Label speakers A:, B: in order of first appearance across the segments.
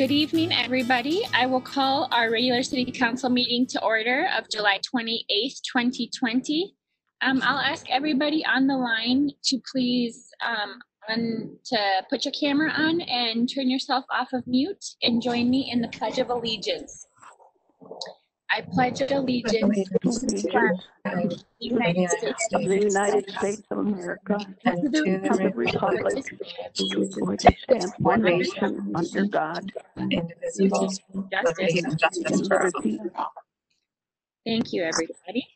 A: Good evening, everybody. I will call our regular city council meeting to order of July 28th, 2020. Um, I'll ask everybody on the line to please um, on, to put your camera on and turn yourself off of mute and join me in the Pledge of Allegiance. I pledge allegiance to the flag of the United States
B: of the United States of America and to the republic for which it stands one nation under God,
C: indivisible, with justice for all.
A: Thank you, everybody.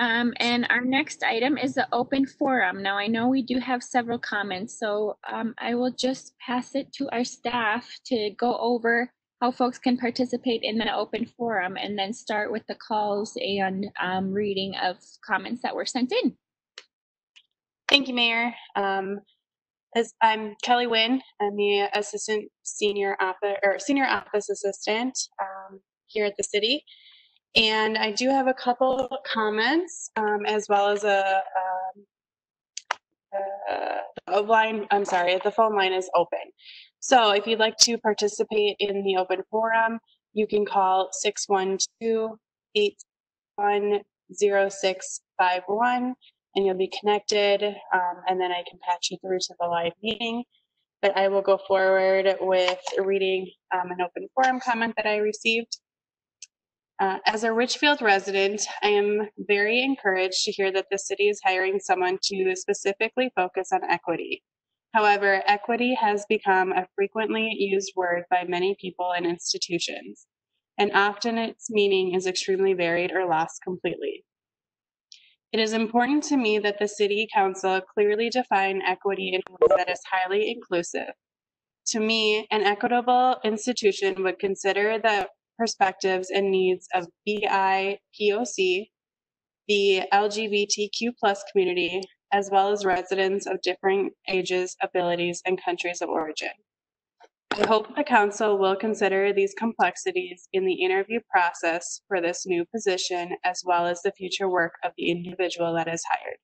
A: Um, and our next item is the open forum. Now, I know we do have several comments, so um, I will just pass it to our staff to go over how folks can participate in the open forum and then start with the calls and um, reading of comments that were sent in.
D: Thank you, Mayor. Um, as I'm Kelly Wynn, I'm the Assistant Senior Office or Senior Office Assistant um, here at the city, and I do have a couple of comments um, as well as a, um, uh, line. I'm sorry, the phone line is open. So if you'd like to participate in the open forum, you can call 612-821-0651 and you'll be connected um, and then I can patch you through to the live meeting. But I will go forward with reading um, an open forum comment that I received. Uh, as a Richfield resident, I am very encouraged to hear that the city is hiring someone to specifically focus on equity. However, equity has become a frequently used word by many people and institutions, and often its meaning is extremely varied or lost completely. It is important to me that the City Council clearly define equity in a way that is highly inclusive. To me, an equitable institution would consider the perspectives and needs of BIPOC, the LGBTQ plus community, as well as residents of differing ages, abilities, and countries of origin. I hope the Council will consider these complexities in the interview process for this new position, as well as the future work of the individual that is hired.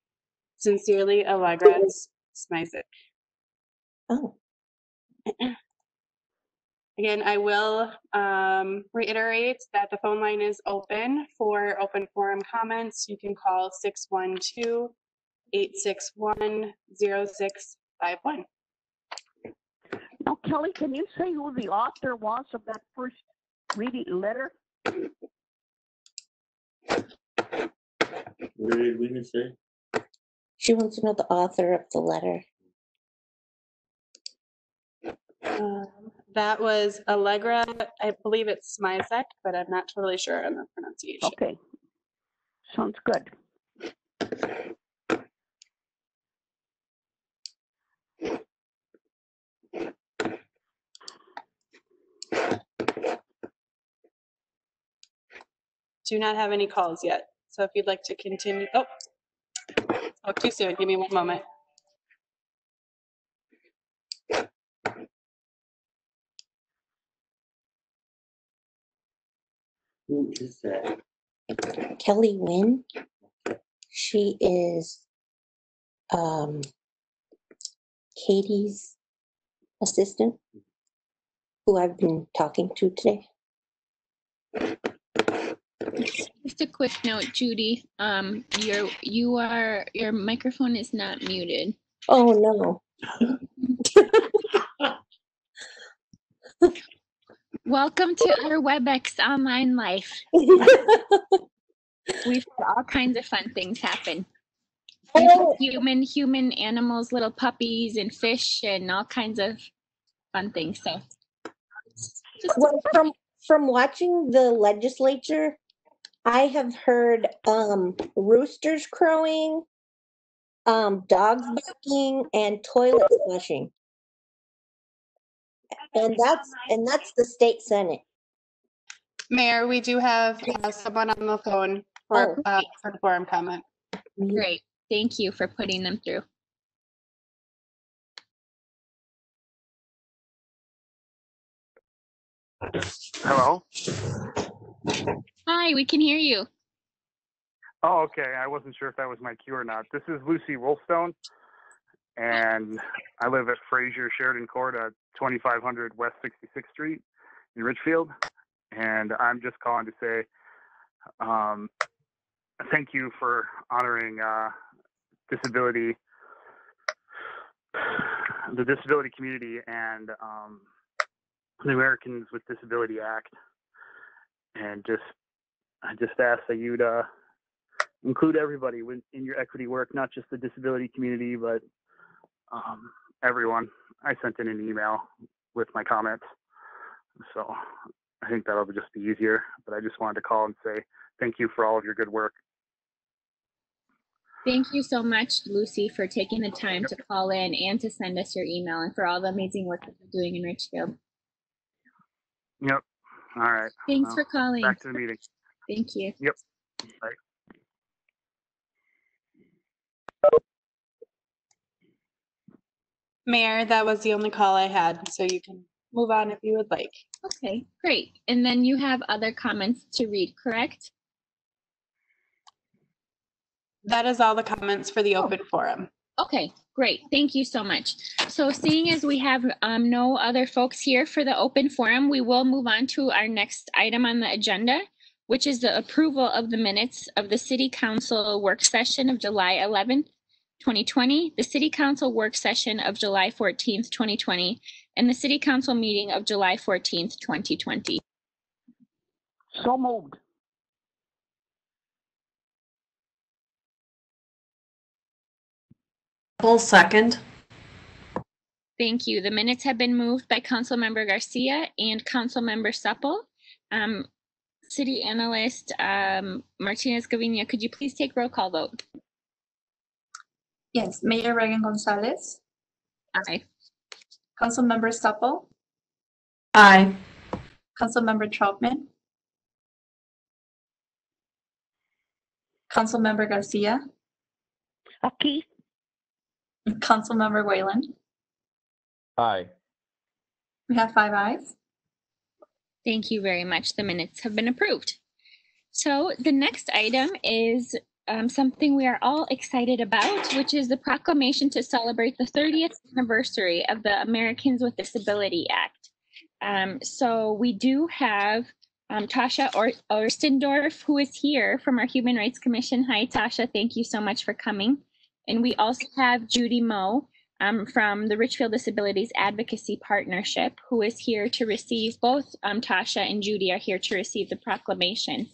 D: Sincerely, Allegra Smizik.
E: Oh,
D: Again, I will um, reiterate that the phone line is open for open forum comments. You can call 612 861 0651.
B: Now, Kelly, can you say who the author was of that first reading letter?
F: What did we say?
E: she wants to know the author of the letter.
D: Um, that was Allegra, I believe it's Smizek, but I'm not totally sure on the pronunciation.
B: Okay. Sounds good.
D: Do not have any calls yet. So if you'd like to continue, oh, too soon. Give me one moment.
F: Who is that?
E: Kelly Wynn. She is um, Katie's assistant, who I've been talking to today.
A: Just a quick note, Judy. Um, your you are your microphone is not muted.
E: Oh, no.
A: Welcome to our WebEx online life. We've had all kinds of fun things happen.
E: Oh,
A: Human, human animals, little puppies and fish and all kinds of fun things. So just
E: well, from, from watching the legislature, I have heard um, roosters crowing, um, dogs barking, and toilet flushing. And that's, and that's the state senate.
D: Mayor, we do have uh, someone on the phone for,
E: Oh.
D: uh, for the forum comment.
A: great. Thank you for putting them through.
G: Hello?
A: Hi, we can hear you.
G: Oh, okay. I wasn't sure if that was my cue or not. This is Lucy Wolfstone, and I live at Fraser Sheridan Court at 2500 West 66th Street. in Richfield. And I'm just calling to say um, thank you for honoring uh, disability, the disability community, and um, the Americans with Disability Act. And just, I just ask that you'd uh, include everybody in your equity work, not just the disability community, but um, everyone. I sent in an email with my comments. So I think that'll just be easier. But I just wanted to call and say thank you for all of your good work.
A: Thank you so much, Lucy, for taking the time to call in and to send us your email and for all the amazing work that you're doing in Richfield.
G: Yep. All right.
A: Thanks
G: Well,
A: for calling.
G: Back to the meeting.
A: Thank you.
D: Mayor, that was the only call I had, so you can move on if you would like.
A: Okay, great. And then you have other comments to read, correct?
D: That is all the comments for the open forum.
A: Okay, great. Thank you so much. So seeing as we have um, no other folks here for the open forum, we will move on to our next item on the agenda, which is the approval of the minutes of the city council work session of July 11th, 2020, the city council work session of July 14th, 2020, and the city council meeting of July 14th, 2020.
B: So moved.
C: Full second.
A: Thank you. The minutes have been moved by Councilmember Garcia and Councilmember Supple. Um, City Analyst um, Martinez Gavinia, could you please take roll call vote?
H: Yes, Mayor Regan Gonzalez,
A: Aye.
H: Councilmember Supple,
C: Aye.
H: Councilmember Trautmann, Councilmember Garcia,
B: Aquí.
H: Councilmember Whalen.
F: Aye.
H: We have five ayes.
A: Thank you very much. The minutes have been approved. So the next item is um, something we are all excited about, which is the proclamation to celebrate the 30th anniversary of the Americans with Disability Act. Um, so we do have um, Tasha or- Orstendorf, who is here from our Human Rights Commission. Hi, Tasha. Thank you so much for coming. And we also have Judy Moe um, from the Richfield Disabilities Advocacy Partnership, who is here to receive, both um, Tasha and Judy are here to receive the proclamation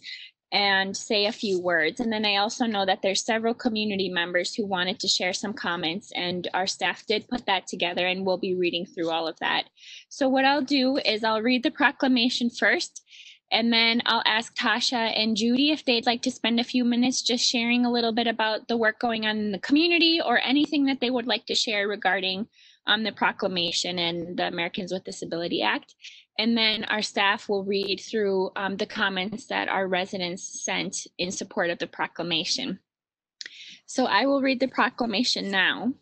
A: and say a few words. And then I also know that there's several community members who wanted to share some comments and our staff did put that together and we'll be reading through all of that. So what I'll do is I'll read the proclamation first and then I'll ask Tasha and Judy if they'd like to spend a few minutes just sharing a little bit about the work going on in the community or anything that they would like to share regarding um, the proclamation and the Americans with Disability Act. And then our staff will read through um, the comments that our residents sent in support of the proclamation. So I will read the proclamation now.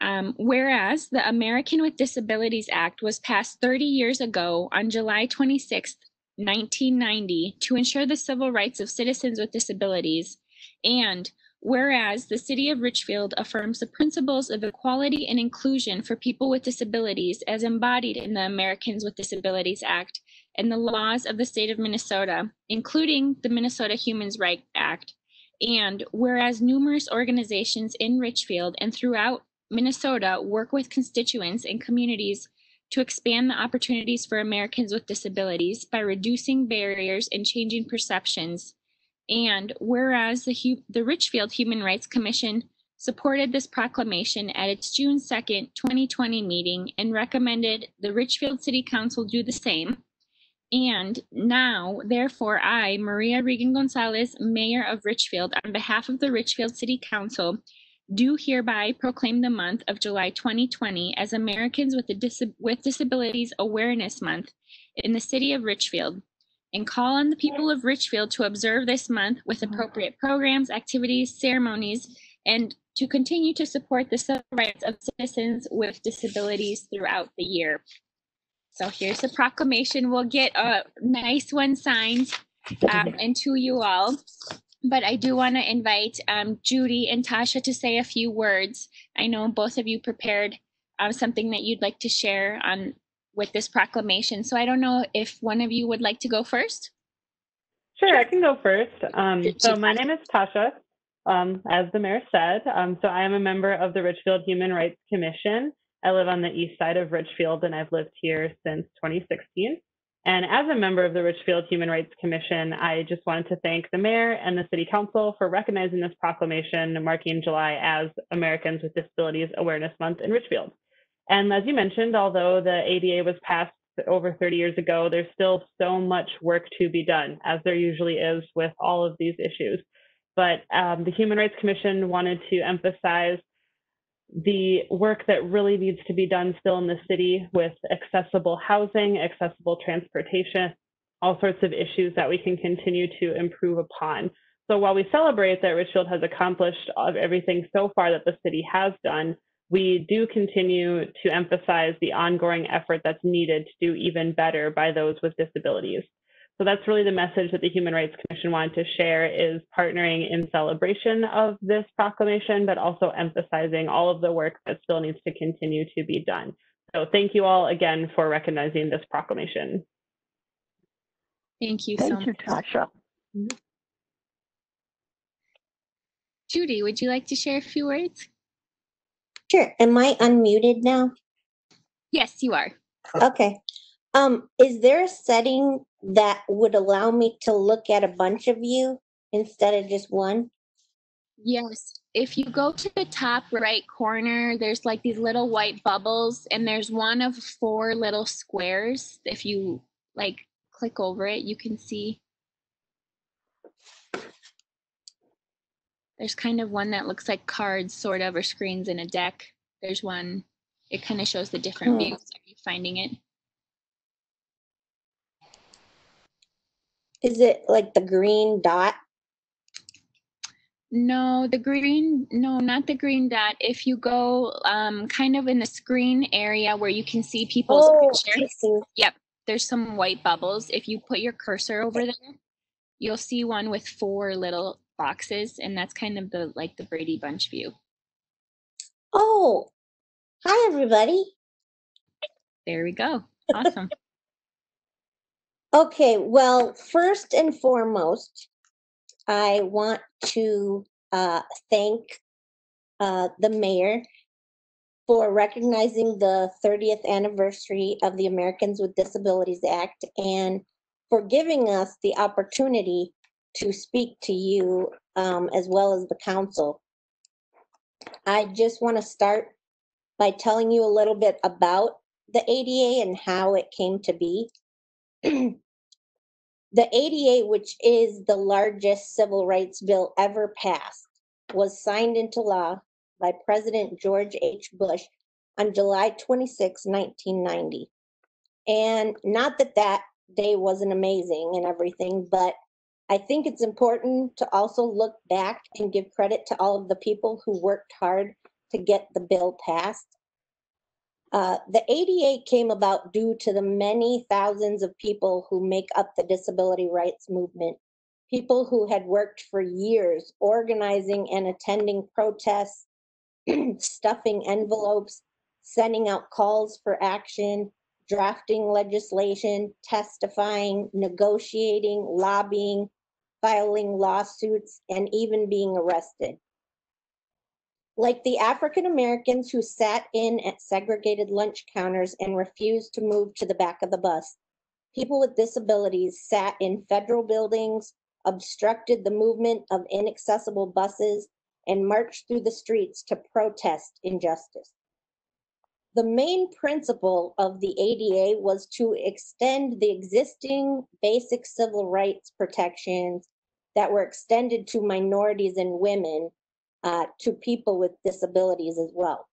A: Um, whereas the American with Disabilities Act was passed 30 years ago on July 26th, 1990 to ensure the civil rights of citizens with disabilities, and whereas the City of Richfield affirms the principles of equality and inclusion for people with disabilities as embodied in the Americans with Disabilities Act and the laws of the state of Minnesota, including the Minnesota Human Rights Act, and whereas numerous organizations in Richfield and throughout Minnesota work with constituents and communities to expand the opportunities for Americans with disabilities by reducing barriers and changing perceptions. And whereas the, the Richfield Human Rights Commission supported this proclamation at its June 2nd, 2020 meeting and recommended the Richfield City Council do the same. And now, therefore, I, Maria Regan Gonzalez, Mayor of Richfield, on behalf of the Richfield City Council, do hereby proclaim the month of July 2020 as Americans with, Dis- with Disabilities Awareness Month in the city of Richfield and call on the people of Richfield to observe this month with appropriate programs, activities, ceremonies, and to continue to support the civil rights of citizens with disabilities throughout the year. So here's the proclamation. We'll get a nice one signed um, and to you all. But I do want to invite um, Judy and Tasha to say a few words. I know both of you prepared uh, something that you'd like to share on with this proclamation. So I don't know if one of you would like to go first.
I: Sure, I can go first. Um, so my name is Tasha, um, as the mayor said. Um, so I am a member of the Richfield Human Rights Commission. I live on the east side of Richfield and I've lived here since 2016. And as a member of the Richfield Human Rights Commission, I just wanted to thank the mayor and the city council for recognizing this proclamation marking July as Americans with Disabilities Awareness Month in Richfield. And as you mentioned, although the ADA was passed over 30 years ago, there's still so much work to be done, as there usually is with all of these issues. But um, the Human Rights Commission wanted to emphasize the work that really needs to be done still in the city with accessible housing, accessible transportation, all sorts of issues that we can continue to improve upon. So while we celebrate that Richfield has accomplished of everything so far that the city has done, we do continue to emphasize the ongoing effort that's needed to do even better by those with disabilities. So that's really the message that the Human Rights Commission wanted to share is partnering in celebration of this proclamation, but also emphasizing all of the work that still needs to continue to be done. So thank you all again for recognizing this proclamation.
A: Thank you so
B: Thank you,
A: much.
B: Tasha. Mm-hmm.
A: Judy, would you like to share a few words?
E: Sure. Am I unmuted now?
A: Yes, you are.
E: Okay. Um, is there a setting that would allow me to look at a bunch of you instead of just one?
A: Yes. If you go to the top right corner, there's like these little white bubbles, and there's one of four little squares. If you like click over it, you can see. There's kind of one that looks like cards, sort of, or screens in a deck. There's one, it kind of shows the different
E: Hmm.
A: views. Are you finding it?
E: Is it like the green dot?
A: No, the green, no, not the green dot. If you go um, kind of in the screen area where you can see people's
E: Oh,
A: picture.
E: I see.
A: there's some white bubbles. If you put your cursor over there, you'll see one with four little boxes, and that's kind of the like the Brady Bunch view.
E: Oh, hi, everybody.
A: There we go. Awesome.
E: Okay, well, first and foremost, I want to uh, thank uh, the mayor for recognizing the 30th anniversary of the Americans with Disabilities Act and for giving us the opportunity to speak to you um, as well as the council. I just want to start by telling you a little bit about the ADA and how it came to be. The ADA, which is the largest civil rights bill ever passed, was signed into law by President George H. Bush on July 26, 1990. And not that that day wasn't amazing and everything, but I think it's important to also look back and give credit to all of the people who worked hard to get the bill passed. Uh, the ADA came about due to the many thousands of people who make up the disability rights movement. People who had worked for years organizing and attending protests, stuffing envelopes, sending out calls for action, drafting legislation, testifying, negotiating, lobbying, filing lawsuits, and even being arrested. Like the African Americans who sat in at segregated lunch counters and refused to move to the back of the bus, people with disabilities sat in federal buildings, obstructed the movement of inaccessible buses, and marched through the streets to protest injustice. The main principle of the ADA was to extend the existing basic civil rights protections that were extended to minorities and women uh, to people with disabilities as well.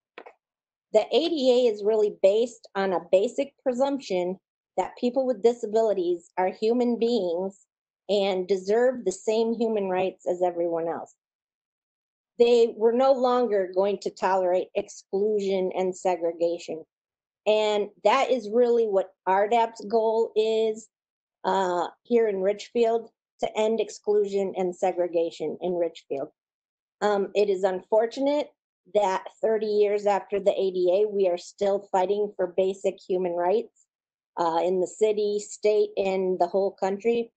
E: The ADA is really based on a basic presumption that people with disabilities are human beings and deserve the same human rights as everyone else. They were no longer going to tolerate exclusion and segregation. And that is really what RDAP's goal is uh, here in Richfield to end exclusion and segregation in Richfield. Um, it is unfortunate that 30 years after the ADA, we are still fighting for basic human rights. uh, in the city, state, and the whole country.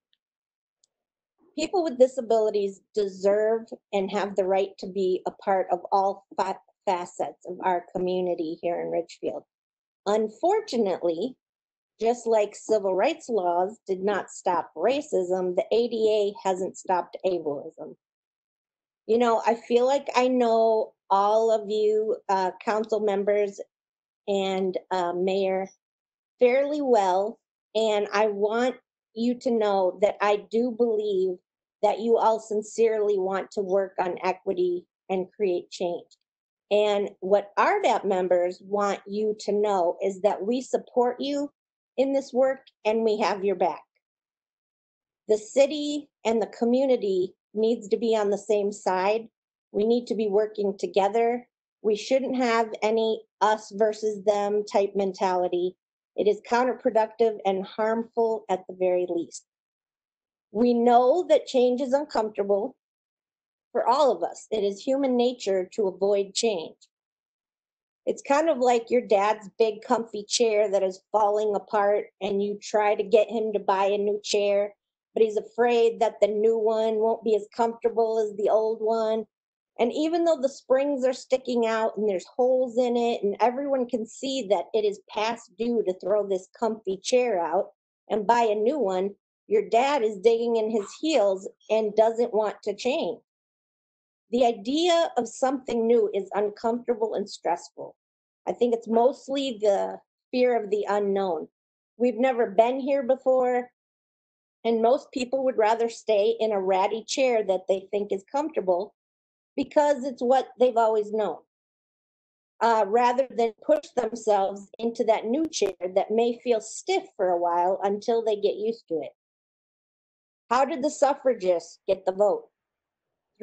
E: People with disabilities deserve and have the right to be a part of all facets of our community here in Richfield. Unfortunately, just like civil rights laws did not stop racism, the ADA hasn't stopped ableism. You know, I feel like I know all of you uh, council members and uh, mayor fairly well, and I want you to know that I do believe that you all sincerely want to work on equity and create change. And what RDAP members want you to know is that we support you in this work and we have your back. The city and the community needs to be on the same side. We need to be working together. We shouldn't have any us versus them type mentality. It is counterproductive and harmful at the very least. We know that change is uncomfortable for all of us. It is human nature to avoid change. It's kind of like your dad's big comfy chair that is falling apart and you try to get him to buy a new chair, but he's afraid that the new one won't be as comfortable as the old one. And even though the springs are sticking out and there's holes in it and everyone can see that it is past due to throw this comfy chair out and buy a new one, your dad is digging in his heels and doesn't want to change. The idea of something new is uncomfortable and stressful. I think it's mostly the fear of the unknown. We've never been here before, and most people would rather stay in a ratty chair that they think is comfortable because it's what they've always known, uh, rather than push themselves into that new chair that may feel stiff for a while until they get used to it. How did the suffragists get the vote?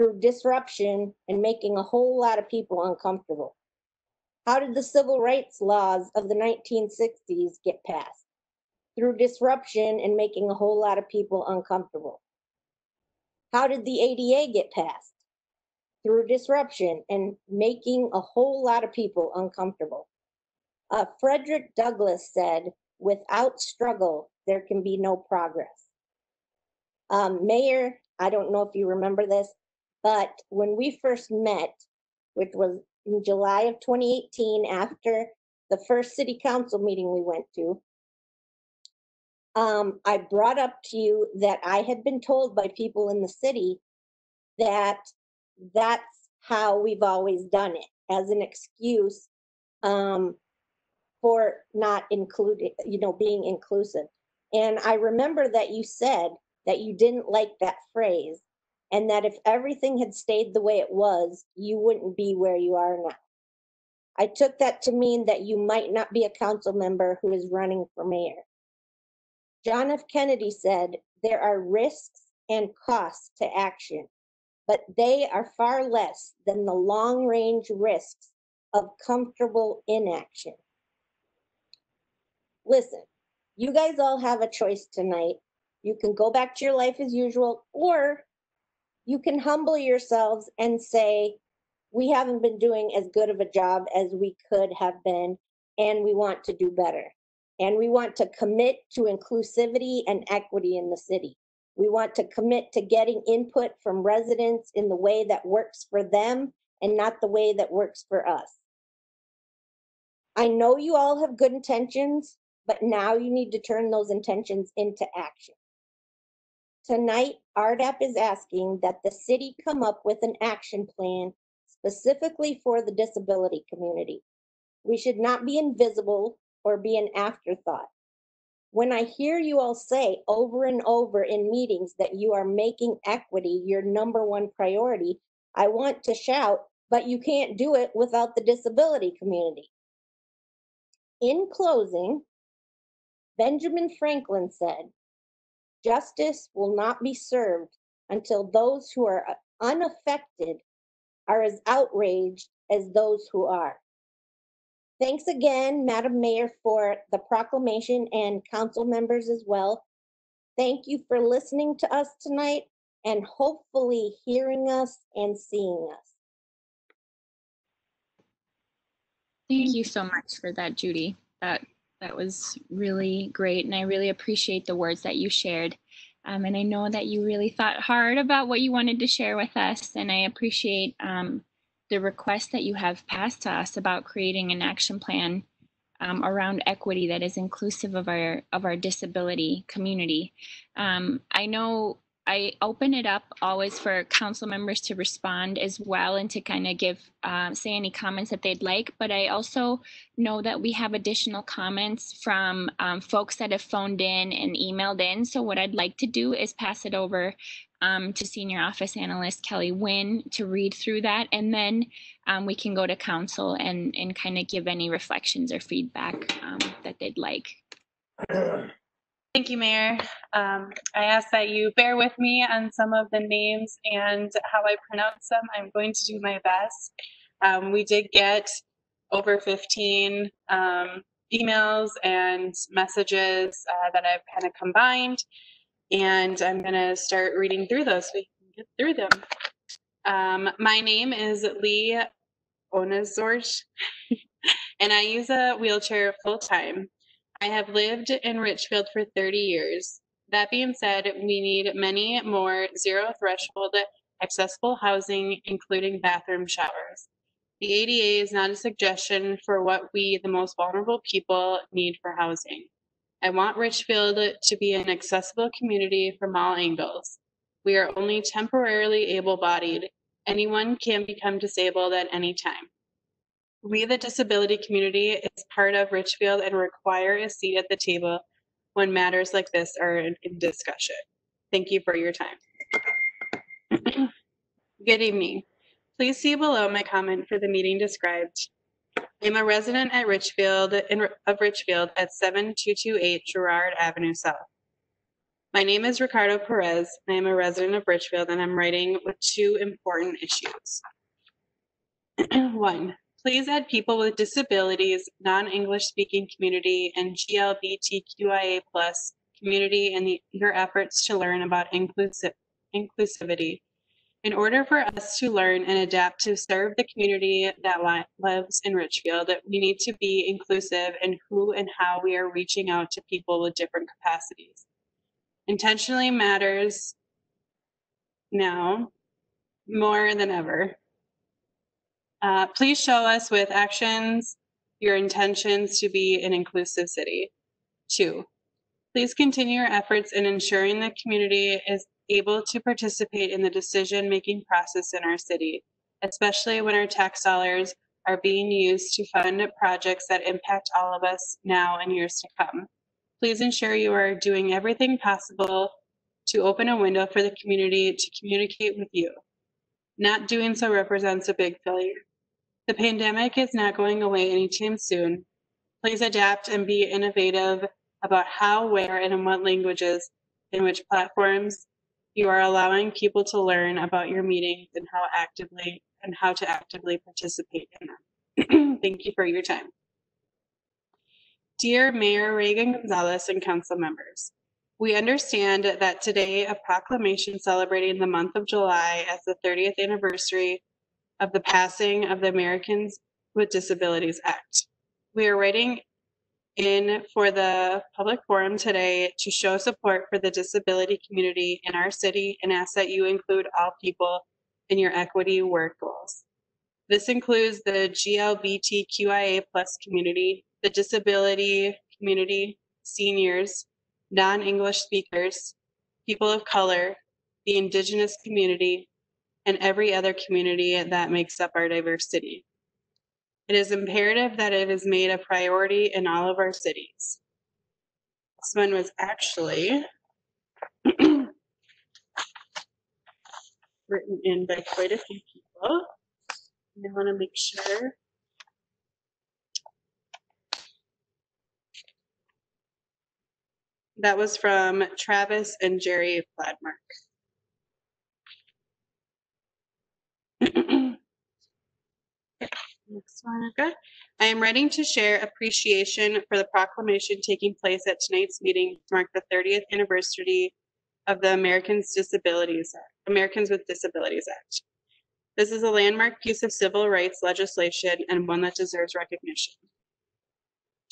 E: Through disruption and making a whole lot of people uncomfortable. How did the civil rights laws of the 1960s get passed? Through disruption and making a whole lot of people uncomfortable. How did the ADA get passed? Through disruption and making a whole lot of people uncomfortable. Uh, Frederick Douglass said, without struggle, there can be no progress. Um, Mayor, I don't know if you remember this, but when we first met, which was in July of 2018, after the first city council meeting we went to, um, I brought up to you that I had been told by people in the city that that's how we've always done it as an excuse um, for not including, you know, being inclusive. And I remember that you said that you didn't like that phrase and that if everything had stayed the way it was, you wouldn't be where you are now. I took that to mean that you might not be a council member who is running for mayor. John F. Kennedy said, There are risks and costs to action, but they are far less than the long range risks of comfortable inaction. Listen, you guys all have a choice tonight. You can go back to your life as usual, or you can humble yourselves and say, we haven't been doing as good of a job as we could have been, and we want to do better. And we want to commit to inclusivity and equity in the city. We want to commit to getting input from residents in the way that works for them and not the way that works for us. I know you all have good intentions, but now you need to turn those intentions into action. Tonight, RDAP is asking that the city come up with an action plan specifically for the disability community. We should not be invisible or be an afterthought. When I hear you all say over and over in meetings that you are making equity your number one priority, I want to shout, but you can't do it without the disability community. In closing, Benjamin Franklin said, Justice will not be served until those who are uh, unaffected are as outraged as those who are. Thanks again, Madam Mayor, for the proclamation and council members as well. Thank you for listening to us tonight and hopefully hearing us and seeing us.
A: Thank you so much for that, Judy. That That was really great, and I really appreciate the words that you shared. Um, and I know that you really thought hard about what you wanted to share with us, and I appreciate um, the request that you have passed to us about creating an action plan um, around equity that is inclusive of our of our disability community. Um, I know I open it up always for council members to respond as well and to kind of give um, say any comments that they'd like. But I also know that we have additional comments from um, folks that have phoned in and emailed in. So what I'd like to do is pass it over um, to Senior Office Analyst Kelly Wynn to read through that, and then um, we can go to council and and kind of give any reflections or feedback um, that they'd like.
D: Thank you, Mayor. Um, I ask that you bear with me on some of the names and how I pronounce them. I'm going to do my best. Um, we did get over 15 um, emails and messages uh, that I've kind of combined, and I'm going to start reading through those so we can get through them. Um, my name is Lee Onazorj, and I use a wheelchair full time. I have lived in Richfield for 30 years. That being said, we need many more zero threshold accessible housing, including bathroom showers. The ADA is not a suggestion for what we, the most vulnerable people, need for housing. I want Richfield to be an accessible community from all angles. We are only temporarily able bodied. Anyone can become disabled at any time. We, the disability community, is part of Richfield and require a seat at the table when matters like this are in, discussion. Thank you for your time. Good evening. Please see below my comment for the meeting described. I'm a resident at Richfield in, of Richfield at 7228 Gerard Avenue South. My name is Ricardo Perez. I am a resident of Richfield and I'm writing with two important issues. One, Please add people with disabilities, non-English speaking community, and GLBTQIA plus community in the, your efforts to learn about inclusive, inclusivity. In order for us to learn and adapt to serve the community that li lives in Richfield, we need to be inclusive in who and how we are reaching out to people with different capacities. Intentionally matters now more than ever. Uh, please show us with actions your intentions to be an inclusive city. Two, please continue your efforts in ensuring the community is able to participate in the decision-making process in our city, especially when our tax dollars are being used to fund projects that impact all of us now and years to come. Please ensure you are doing everything possible to open a window for the community to communicate with you. Not doing so represents a big failure. The pandemic is not going away anytime soon. Please adapt and be innovative about how, where, and in what languages, in which platforms you are allowing people to learn about your meetings and how actively and how to actively participate in them. Thank you for your time. Dear Mayor Regan Gonzalez and council members, we understand that today a proclamation celebrating the month of July as the 30th anniversary of the passing of the Americans with Disabilities Act. We are writing in for the public forum today to show support for the disability community in our city and ask that you include all people in your equity work goals. This includes the GLBTQIA plus community, the disability community, seniors, non-English speakers, people of color, the indigenous community, and every other community that makes up our diverse city. It is imperative that it is made a priority in all of our cities. This one was actually written in by quite a few people. I want to make sure. That was from Travis and Jerry Pladmark. Next one, okay. I am writing to share appreciation for the proclamation taking place at tonight's meeting to mark the 30th anniversary of the Americans Disabilities Act, Americans with Disabilities Act. This is a landmark piece of civil rights legislation and one that deserves recognition.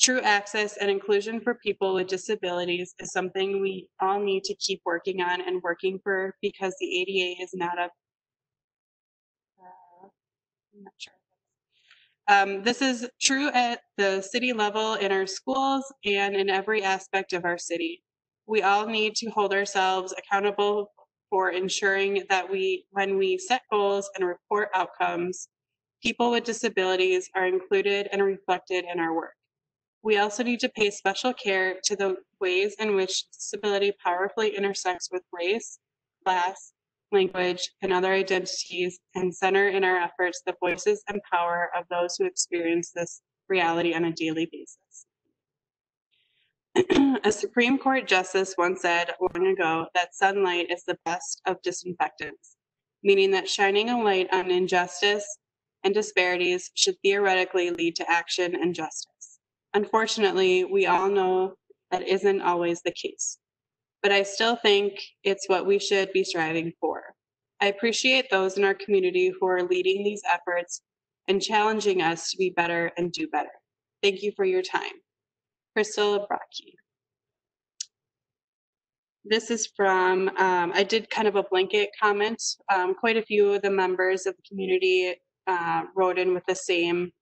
D: True access and inclusion for people with disabilities is something we all need to keep working on and working for because the ADA is not a. I'm not sure. Um, this is true at the city level in our schools and in every aspect of our city. We all need to hold ourselves accountable for ensuring that we, when we set goals and report outcomes, people with disabilities are included and reflected in our work. We also need to pay special care to the ways in which disability powerfully intersects with race, class, language, and other identities, and center in our efforts the voices and power of those who experience this reality on a daily basis. a Supreme Court justice once said long ago that sunlight is the best of disinfectants, meaning that shining a light on injustice and disparities should theoretically lead to action and justice. Unfortunately, we all know that isn't always the case, but I still think it's what we should be striving for. I appreciate those in our community who are leading these efforts and challenging us to be better and do better. Thank you for your time. Crystal Braki. This is from, um, I did kind of a blanket comment. Um, quite a few of the members of the community uh, wrote in with the same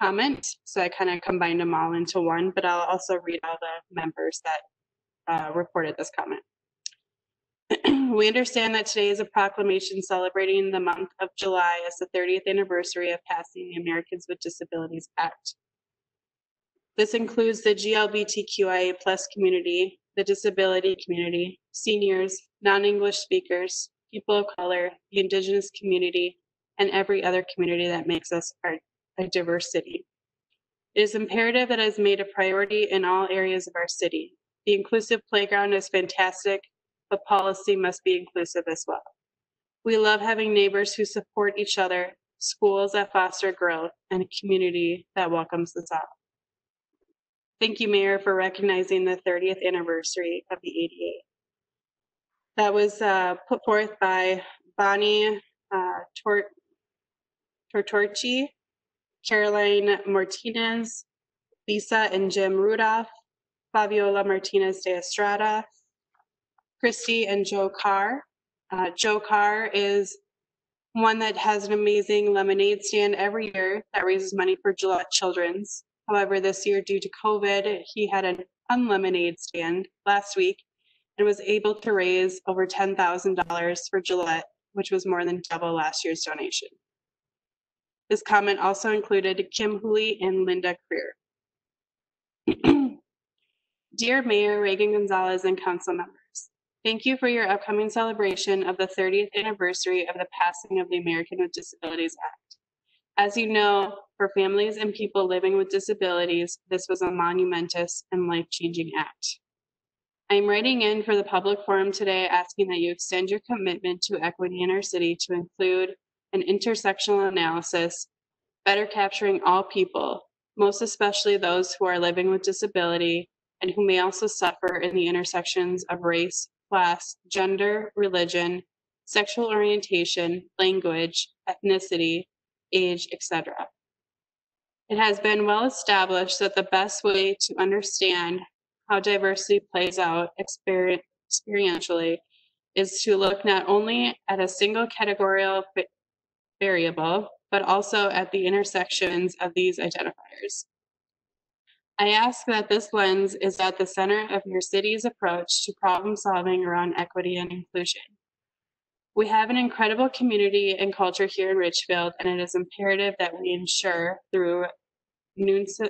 D: comment. So I kind of combined them all into one, but I'll also read all the members that uh, reported this comment. we understand that today is a proclamation celebrating the month of July as the 30th anniversary of passing the Americans with Disabilities Act. This includes the GLBTQIA plus community, the disability community, seniors, non-English speakers, people of color, the indigenous community, and every other community that makes us our, a diverse city. It is imperative that it is made a priority in all areas of our city. The inclusive playground is fantastic, but policy must be inclusive as well. We love having neighbors who support each other, schools that foster growth, and a community that welcomes us all. Thank you, Mayor, for recognizing the 30th anniversary of the ADA. That was uh, put forth by Bonnie uh, Tor- Tortorchi, Caroline Martinez, Lisa and Jim Rudolph, Fabiola Martinez de Estrada, Christy and Joe Carr. Uh, Joe Carr is one that has an amazing lemonade stand every year that raises money for Gillette Children's. However, this year, due to COVID, he had an unlemonade stand last week and was able to raise over $10,000 for Gillette, which was more than double last year's donation. This comment also included Kim Hooley and Linda Creer. Dear Mayor Regan Gonzalez and council members, thank you for your upcoming celebration of the 30th anniversary of the passing of the American with Disabilities Act. As you know, for families and people living with disabilities, this was a monumentous and life-changing act. I'm writing in for the public forum today asking that you extend your commitment to equity in our city to include an intersectional analysis, better capturing all people, most especially those who are living with disability and who may also suffer in the intersections of race, class, gender, religion, sexual orientation, language, ethnicity, age, etc. It has been well established that the best way to understand how diversity plays out experi- experientially is to look not only at a single categorical variable, but also at the intersections of these identifiers. I ask that this lens is at the center of your city's approach to problem solving around equity and inclusion. We have an incredible community and culture here in Richfield, and it is imperative that we ensure through nuance-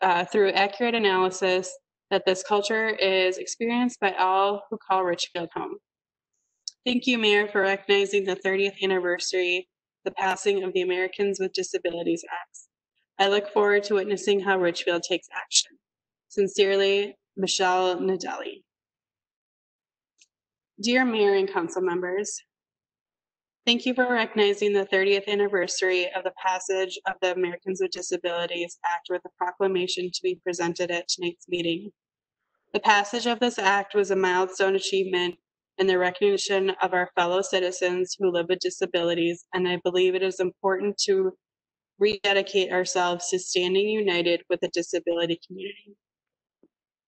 D: uh, through accurate analysis that this culture is experienced by all who call Richfield home. Thank you, Mayor, for recognizing the 30th anniversary, the passing of the Americans with Disabilities Act. I look forward to witnessing how Richfield takes action. Sincerely, Michelle Nadelli. Dear Mayor and Council members, thank you for recognizing the 30th anniversary of the passage of the Americans with Disabilities Act with a proclamation to be presented at tonight's meeting. The passage of this act was a milestone achievement in the recognition of our fellow citizens who live with disabilities, and I believe it is important to rededicate ourselves to standing united with the disability community.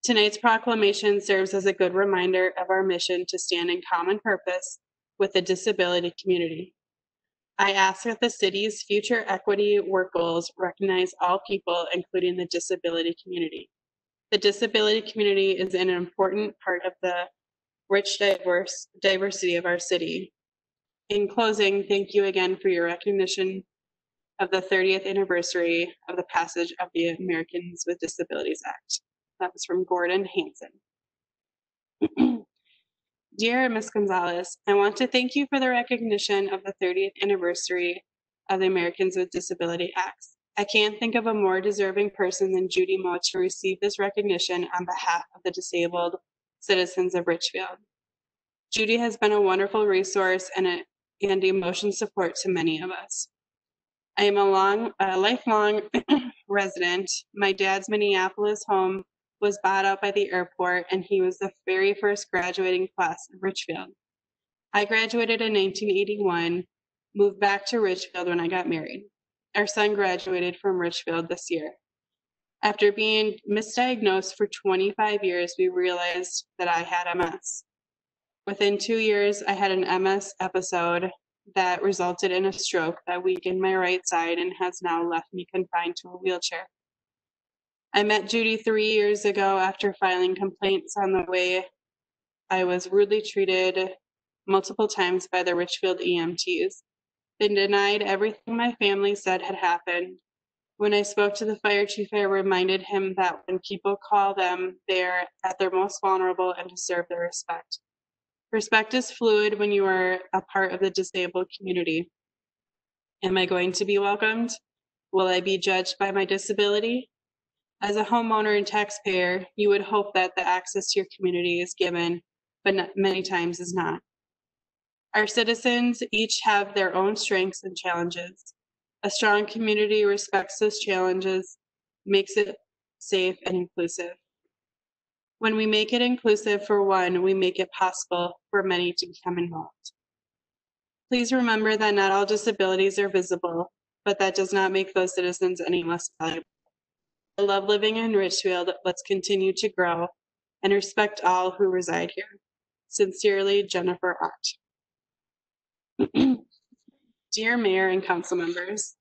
D: Tonight's proclamation serves as a good reminder of our mission to stand in common purpose with the disability community. I ask that the city's future equity work goals recognize all people, including the disability community. The disability community is an important part of the rich diverse diversity of our city. In closing, thank you again for your recognition of the 30th anniversary of the passage of the Americans with Disabilities Act. That was from Gordon Hanson. Dear Ms. Gonzalez, I want to thank you for the recognition of the 30th anniversary of the Americans with Disability Act. I can't think of a more deserving person than Judy Moe to receive this recognition on behalf of the disabled citizens of Richfield. Judy has been a wonderful resource and, a, and emotion support to many of us. I am a long, a lifelong resident. My dad's Minneapolis home was bought out by the airport, and he was the very first graduating class of Richfield. I graduated in 1981, moved back to Richfield when I got married. Our son graduated from Richfield this year. After being misdiagnosed for 25 years, we realized that I had MS. Within two years, I had an MS episode that resulted in a stroke that weakened my right side and has now left me confined to a wheelchair. I met Judy three years ago after filing complaints on the way I was rudely treated multiple times by the Richfield EMTs. They denied everything my family said had happened. When I spoke to the fire chief, I reminded him that when people call them, they're at their most vulnerable and deserve their respect. Respect is fluid when you are a part of the disabled community. Am I going to be welcomed? Will I be judged by my disability? As a homeowner and taxpayer, you would hope that the access to your community is given, but not, many times is not. Our citizens each have their own strengths and challenges. A strong community respects those challenges, makes it safe and inclusive. When we make it inclusive for one, we make it possible for many to become involved. Please remember that not all disabilities are visible, but that does not make those citizens any less valuable. I love living in Richfield. Let's continue to grow and respect all who reside here. Sincerely, Jennifer Ott. Dear Mayor and council members,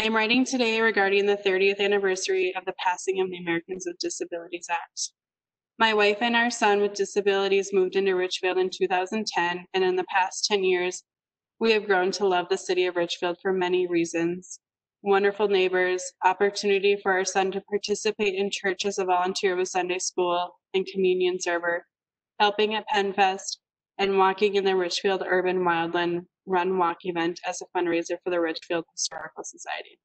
D: I am writing today regarding the 30th anniversary of the passing of the Americans with Disabilities Act. My wife and our son with disabilities moved into Richfield in 2010, and in the past 10 years, we have grown to love the city of Richfield for many reasons. Wonderful neighbors, opportunity for our son to participate in church as a volunteer with Sunday school and communion server, helping at PennFest, and walking in the Richfield Urban Wildland Run Walk event as a fundraiser for the Richfield Historical Society.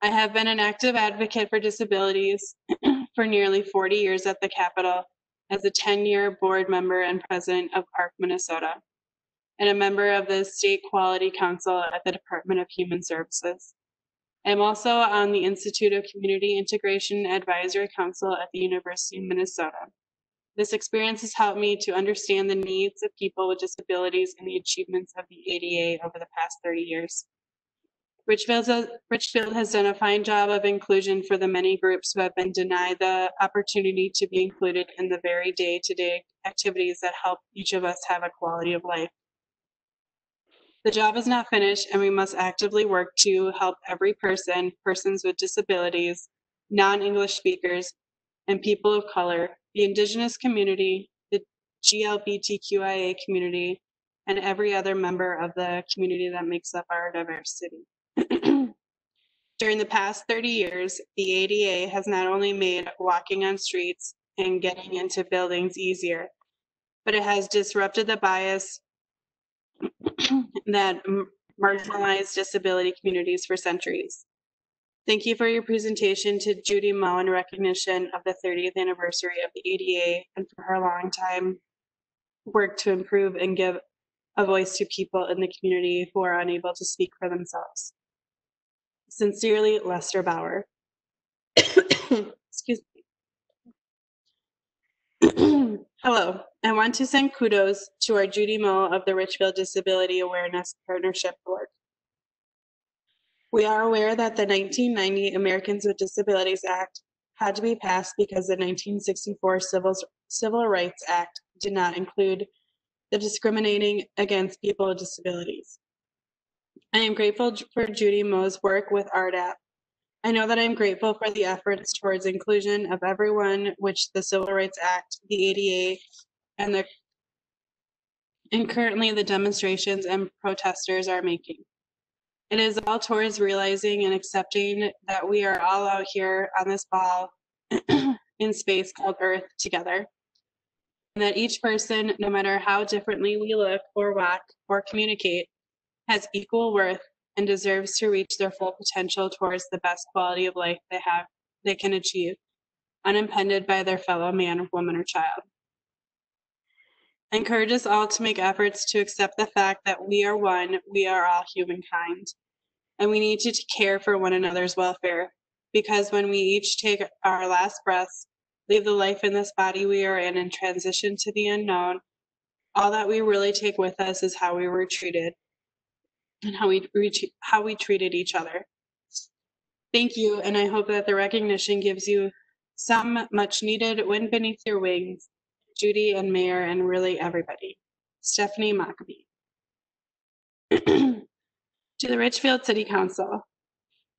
D: I have been an active advocate for disabilities for nearly 40 years at the Capitol as a 10 year board member and president of ARC Minnesota, and a member of the State Quality Council at the Department of Human Services. I am also on the Institute of Community Integration Advisory Council at the University of Minnesota. This experience has helped me to understand the needs of people with disabilities and the achievements of the ADA over the past 30 years. Richfield has, has done a fine job of inclusion for the many groups who have been denied the opportunity to be included in the very day to day activities that help each of us have a quality of life. The job is not finished, and we must actively work to help every person, persons with disabilities, non English speakers, and people of color the Indigenous community, the GLBTQIA community, and every other member of the community that makes up our diverse city. During the past 30 years, the ADA has not only made walking on streets and getting into buildings easier, but it has disrupted the bias that marginalized disability communities for centuries. Thank you for your presentation to Judy Moe in recognition of the 30th anniversary of the ADA and for her long time work to improve and give a voice to people in the community who are unable to speak for themselves. Sincerely, Lester Bauer. Excuse me. Hello, I want to send kudos to our Judy Moe of the Richfield Disability Awareness Partnership Board. We are aware that the 1990 Americans with Disabilities Act had to be passed because the 1964 Civil, Civil Rights Act did not include the discriminating against people with disabilities. I am grateful for Judy Moe's work with RDAP. I know that I am grateful for the efforts towards inclusion of everyone, which the Civil Rights Act, the ADA, and the and currently the demonstrations and protesters are making. It is all towards realizing and accepting that we are all out here on this ball in space called Earth together. And that each person, no matter how differently we look or walk or communicate, has equal worth and deserves to reach their full potential towards the best quality of life they have they can achieve, unimpeded by their fellow man, woman, or child. Encourage us all to make efforts to accept the fact that we are one, we are all humankind, and we need to care for one another's welfare. Because when we each take our last breaths, leave the life in this body we are in, and transition to the unknown, all that we really take with us is how we were treated and how we how we treated each other. Thank you, and I hope that the recognition gives you some much needed wind beneath your wings Judy and Mayor and really everybody. Stephanie Mockbee. to the Richfield City Council.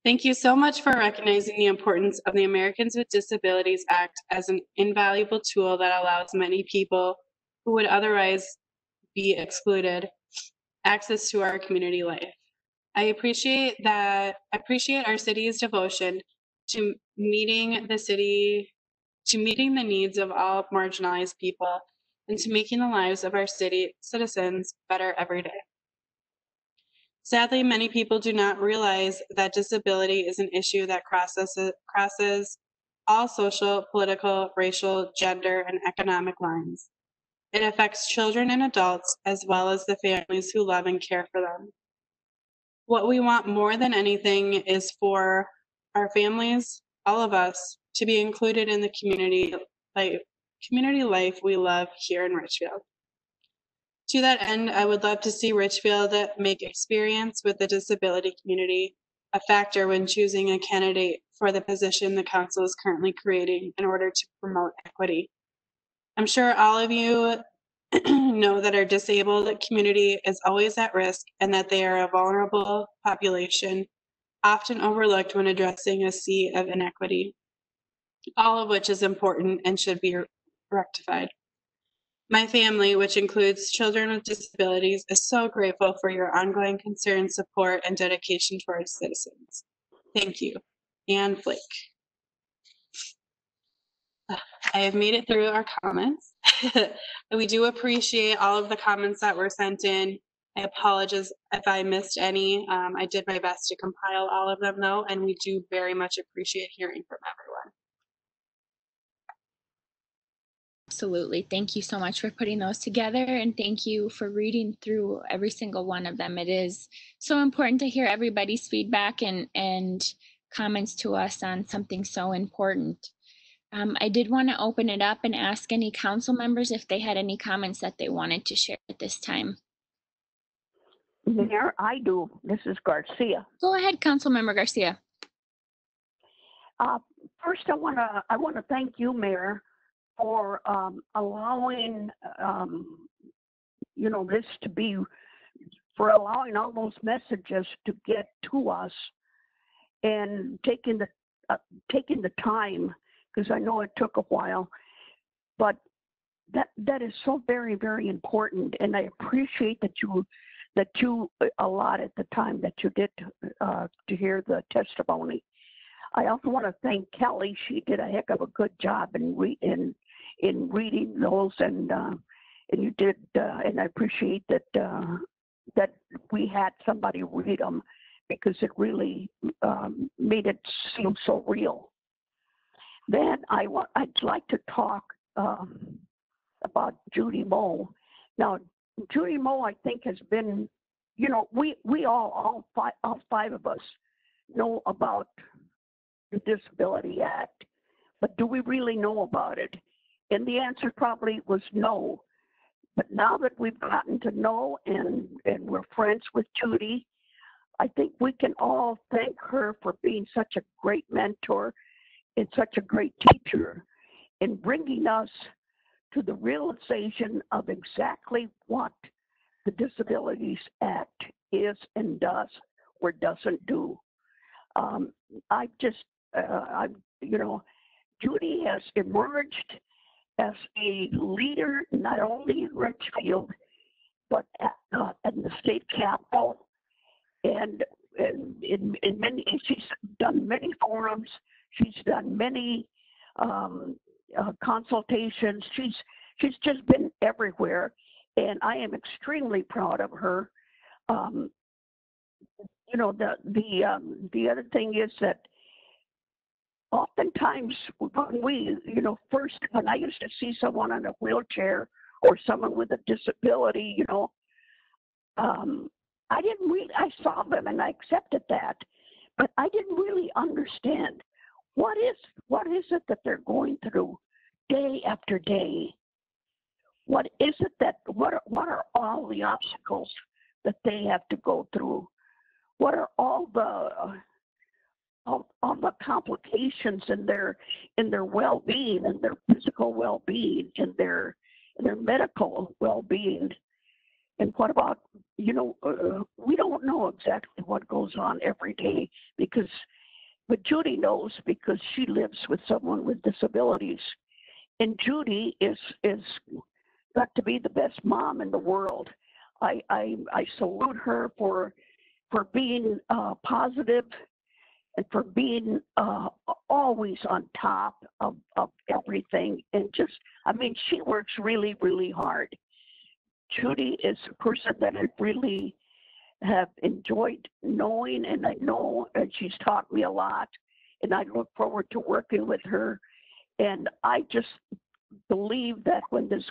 D: Thank you so much for recognizing the importance of the Americans with Disabilities Act as an invaluable tool that allows many people who would otherwise be excluded access to our community life. I appreciate that appreciate our city's devotion to meeting the city to meeting the needs of all marginalized people and to making the lives of our city citizens better every day. Sadly, many people do not realize that disability is an issue that crosses, crosses all social, political, racial, gender, and economic lines. It affects children and adults as well as the families who love and care for them. What we want more than anything is for our families, all of us, to be included in the community life, community life we love here in Richfield. To that end, I would love to see Richfield make experience with the disability community a factor when choosing a candidate for the position the council is currently creating in order to promote equity. I'm sure all of you know that our disabled community is always at risk and that they are a vulnerable population, often overlooked when addressing a sea of inequity all of which is important and should be rectified. My family, which includes children with disabilities, is so grateful for your ongoing concern, support, and dedication to our citizens. Thank you. Anne Flake. I have made it through our comments. we do appreciate all of the comments that were sent in. I apologize if I missed any. Um, I did my best to compile all of them though, and we do very much appreciate hearing from everyone.
A: Absolutely. Thank you so much for putting those together and thank you for reading through every single one of them. It is so important to hear everybody's feedback and, and comments to us on something so important. Um, I did want to open it up and ask any council members if they had any comments that they wanted to share at this time.
B: Mayor, I do. This is Garcia.
A: Go ahead, Council Member Garcia.
B: Uh, first, I want to I want to thank you, Mayor, for um, allowing, um, you know, this to be, for allowing all those messages to get to us and taking the, uh, taking the time, because I know it took a while, but that, that is so very, very important. And I appreciate that you, that you allotted the time that you did uh, to hear the testimony. I also want to thank Kelly. She did a heck of a good job in re- in in reading those, and uh, and you did, uh, and I appreciate that uh, that we had somebody read them because it really um, made it seem so real. Then I want I'd like to talk um, about Judy Moe. Now, Judy Moe, I think, has been, you know, we we all all five all five of us know about the Disability Act, but do we really know about it? And the answer probably was no. But now that we've gotten to know and, and we're friends with Judy, I think we can all thank her for being such a great mentor and such a great teacher in bringing us to the realization of exactly what the Disabilities Act is and does or doesn't do. Um, I just, uh, I, you know, Judy has emerged as a leader not only in Richfield but at, uh, the state capitol, and, and in, in many, she's done many forums. She's done many um, uh, consultations. She's she's just been everywhere, and I am extremely proud of her. Um, you know the the um, the other thing is that oftentimes when we you know first when I used to see someone on a wheelchair or someone with a disability, you know, um, I didn't really I saw them and I accepted that, but I didn't really understand what is what is it that they're going through day after day? What is it that what are, what are all the obstacles that they have to go through? What are all the all the complications in their in their well-being and their physical well-being and their and their medical well-being and what about you know uh, we don't know exactly what goes on every day because but Judy knows because she lives with someone with disabilities and Judy is is got to be the best mom in the world. I I, I salute her for for being uh, positive and for being uh, always on top of, of everything. And just, I mean, she works really, really hard. Judy is a person that I really have enjoyed knowing, and I know, and she's taught me a lot. And I look forward to working with her. And I just believe that when this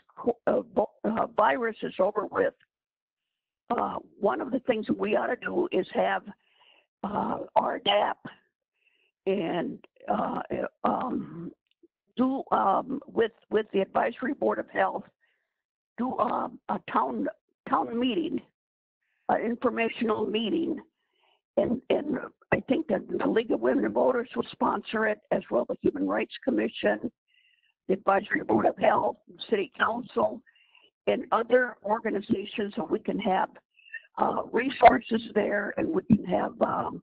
B: uh, uh, virus is over with, uh, one of the things we ought to do is have uh, RDAP and uh, um, do um, with with the advisory board of health do um, a town town meeting, an informational meeting, and and I think that the League of Women Voters will sponsor it as well the Human Rights Commission, the advisory board of health, city council, and other organizations, so we can have uh, resources there, and we can have um,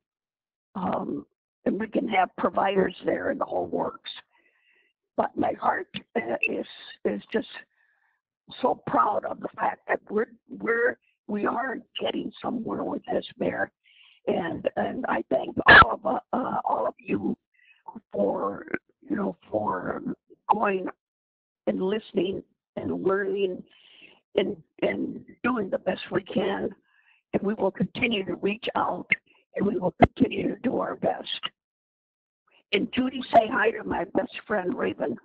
B: um, and we can have providers there, and the whole works. But my heart uh, is is just so proud of the fact that we're we're we are getting somewhere with this, Mayor, and and I thank all of uh, uh, all of you for you know for going and listening and learning and and doing the best we can, and we will continue to reach out and we will continue to do our best. And Judy, say hi to my best friend Raven.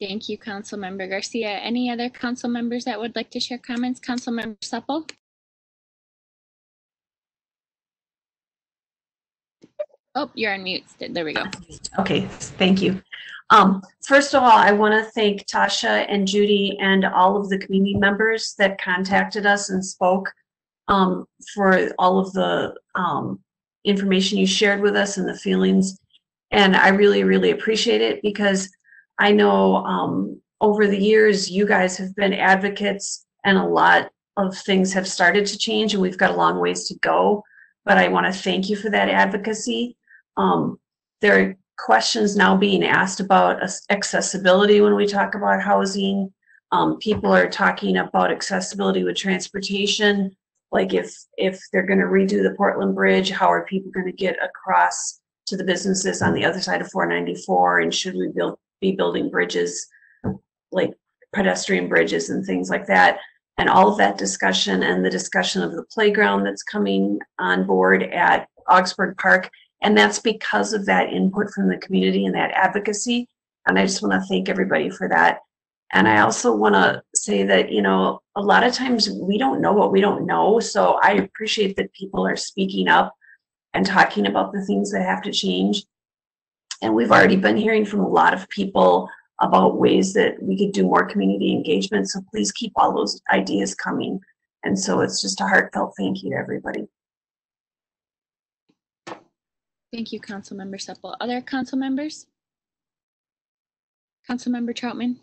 A: Thank you, Councilmember Garcia. Any other council members that would like to share comments? Councilmember Supple? Oh, you're on mute. There we go.
C: Okay, thank you. Um, first of all, I want to thank Tasha and Judy and all of the community members that contacted us and spoke um, for all of the um, information you shared with us and the feelings. And I really, really appreciate it because I know um, over the years you guys have been advocates and a lot of things have started to change and we've got a long ways to go. But I want to thank you for that advocacy. Um, there questions now being asked about accessibility when we talk about housing. Um, people are talking about accessibility with transportation like if if they're going to redo the Portland Bridge, how are people going to get across to the businesses on the other side of 494? And should we build be building bridges like pedestrian bridges and things like that? And all of that discussion and the discussion of the playground that's coming on board at Augsburg Park. And that's because of that input from the community and that advocacy. And I just want to thank everybody for that. And I also want to say that, you know, a lot of times we don't know what we don't know. So I appreciate that people are speaking up and talking about the things that have to change. And we've already been hearing from a lot of people about ways that we could do more community engagement. So please keep all those ideas coming. And so it's just a heartfelt thank you to everybody.
A: Thank you, Councilmember Supple. Other council members? Councilmember Trautmann?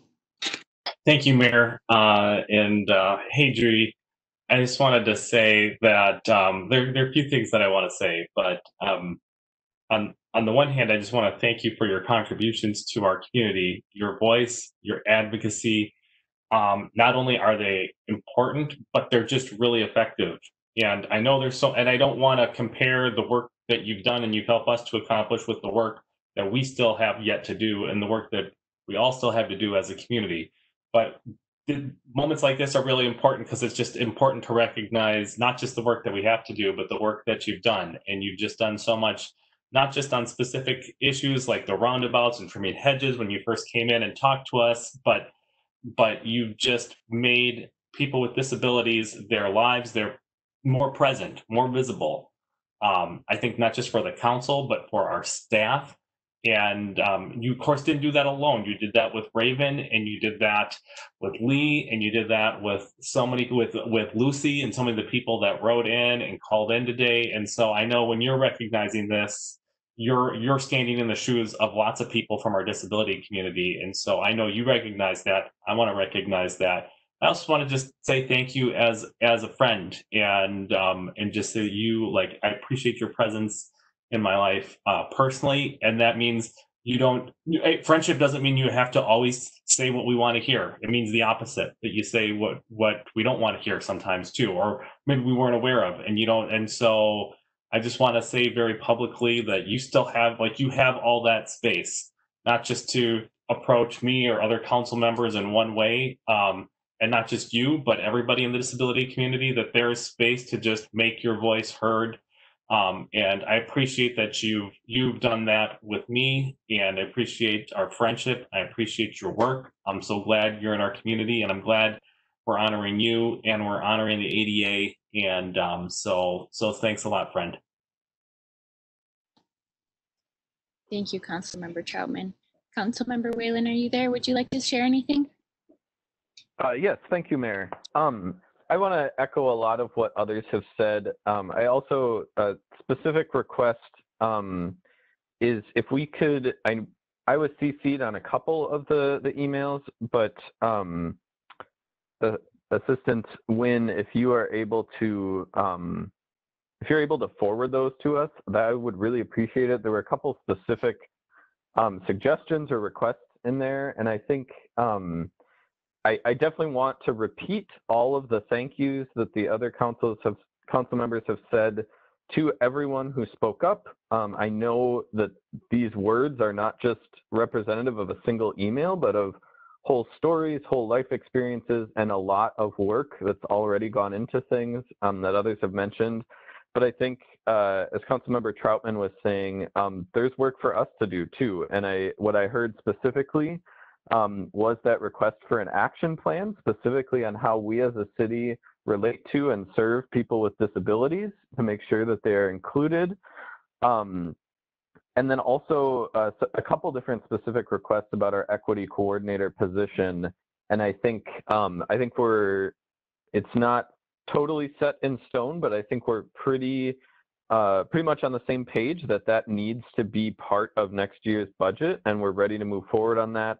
J: Thank you, Mayor. Uh, and uh, hey, Judy, I just wanted to say that um, there, there are a few things that I want to say, but um, on on the one hand, I just want to thank you for your contributions to our community, your voice, your advocacy. Um, not only are they important, but they're just really effective. And I know there's so, and I don't want to compare the work that you've done and you've helped us to accomplish with the work that we still have yet to do and the work that we all still have to do as a community. But moments like this are really important because it's just important to recognize not just the work that we have to do, but the work that you've done. And you've just done so much, not just on specific issues like the roundabouts and trimming hedges when you first came in and talked to us, but but you've just made people with disabilities, their lives, they're more present, more visible. Um, I think not just for the council, but for our staff. And um, you, of course, didn't do that alone. You did that with Raven, and you did that with Lee, and you did that with so many with with Lucy, and so many of the people that wrote in and called in today. And so I know when you're recognizing this, you're you're standing in the shoes of lots of people from our disability community. And so I know you recognize that. I want to recognize that. I also want to just say thank you as as a friend and um and just say you like I appreciate your presence in my life uh personally. And that means you don't friendship doesn't mean you have to always say what we want to hear. It means the opposite that you say what what we don't want to hear sometimes too or maybe we weren't aware of and you don't and so I just want to say very publicly that you still have like you have all that space not just to approach me or other council members in one way. Um and not just you, but everybody in the disability community, that there is space to just make your voice heard. Um, and I appreciate that you've you've done that with me, and I appreciate our friendship. I appreciate your work. I'm so glad you're in our community, and I'm glad we're honoring you and we're honoring the ADA. And um, so so thanks a lot, friend.
A: Thank you, Councilmember Trautmann. Councilmember Whalen, are you there? Would you like to share anything?
F: Uh, yes, thank you, Mayor. Um, I want to echo a lot of what others have said. Um, I also, a specific request um, is if we could, I, I was CC'd on a couple of the, the emails, but um, the Assistant Win, if you are able to, um, if you're able to forward those to us, that I would really appreciate it. There were a couple specific um, suggestions or requests in there, and I think um, I, I definitely want to repeat all of the thank yous that the other councils have, council members have said to everyone who spoke up. Um, I know that these words are not just representative of a single email, but of whole stories, whole life experiences, and a lot of work that's already gone into things um, that others have mentioned. But I think, uh, as Councilmember Trautmann was saying, um, there's work for us to do too. And I, what I heard specifically um, was that request for an action plan specifically on how we as a city relate to and serve people with disabilities to make sure that they are included. Um, and then also uh, a couple different specific requests about our equity coordinator position. And I think um, I think we're it's not totally set in stone, but I think we're pretty uh, pretty much on the same page that that needs to be part of next year's budget, and we're ready to move forward on that.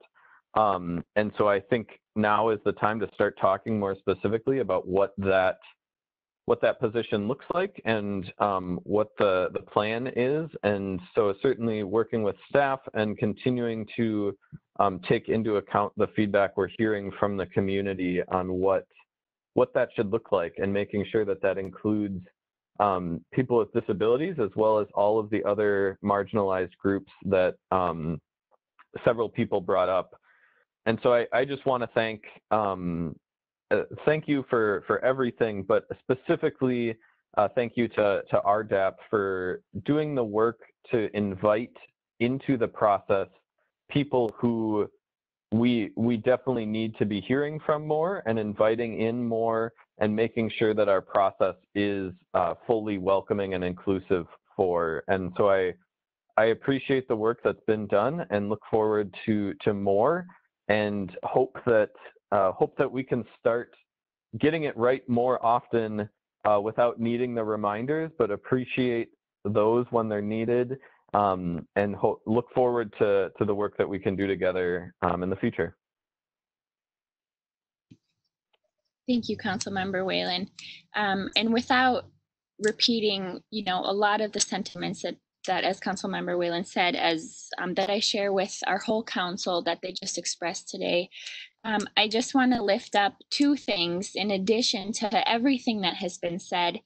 F: Um, and so I think now is the time to start talking more specifically about what that what that position looks like and um, what the, the plan is. And so certainly working with staff and continuing to um, take into account the feedback we're hearing from the community on what what that should look like and making sure that that includes um, people with disabilities as well as all of the other marginalized groups that um, several people brought up and so I, I just want to thank um, uh, thank you for for everything, but specifically uh, thank you to to RDAP for doing the work to invite into the process people who we we definitely need to be hearing from more and inviting in more and making sure that our process is uh, fully welcoming and inclusive for. And so I I appreciate the work that's been done and look forward to to more and hope that uh, hope that we can start getting it right more often uh, without needing the reminders, but appreciate those when they're needed um, and look forward to, to the work that we can do together um, in the future.
A: Thank you, Councilmember Whalen. Um, and without repeating, you know, a lot of the sentiments that, that as Councilmember Whalen said, as um, that I share with our whole council that they just expressed today, um, I just want to lift up two things in addition to everything that has been said.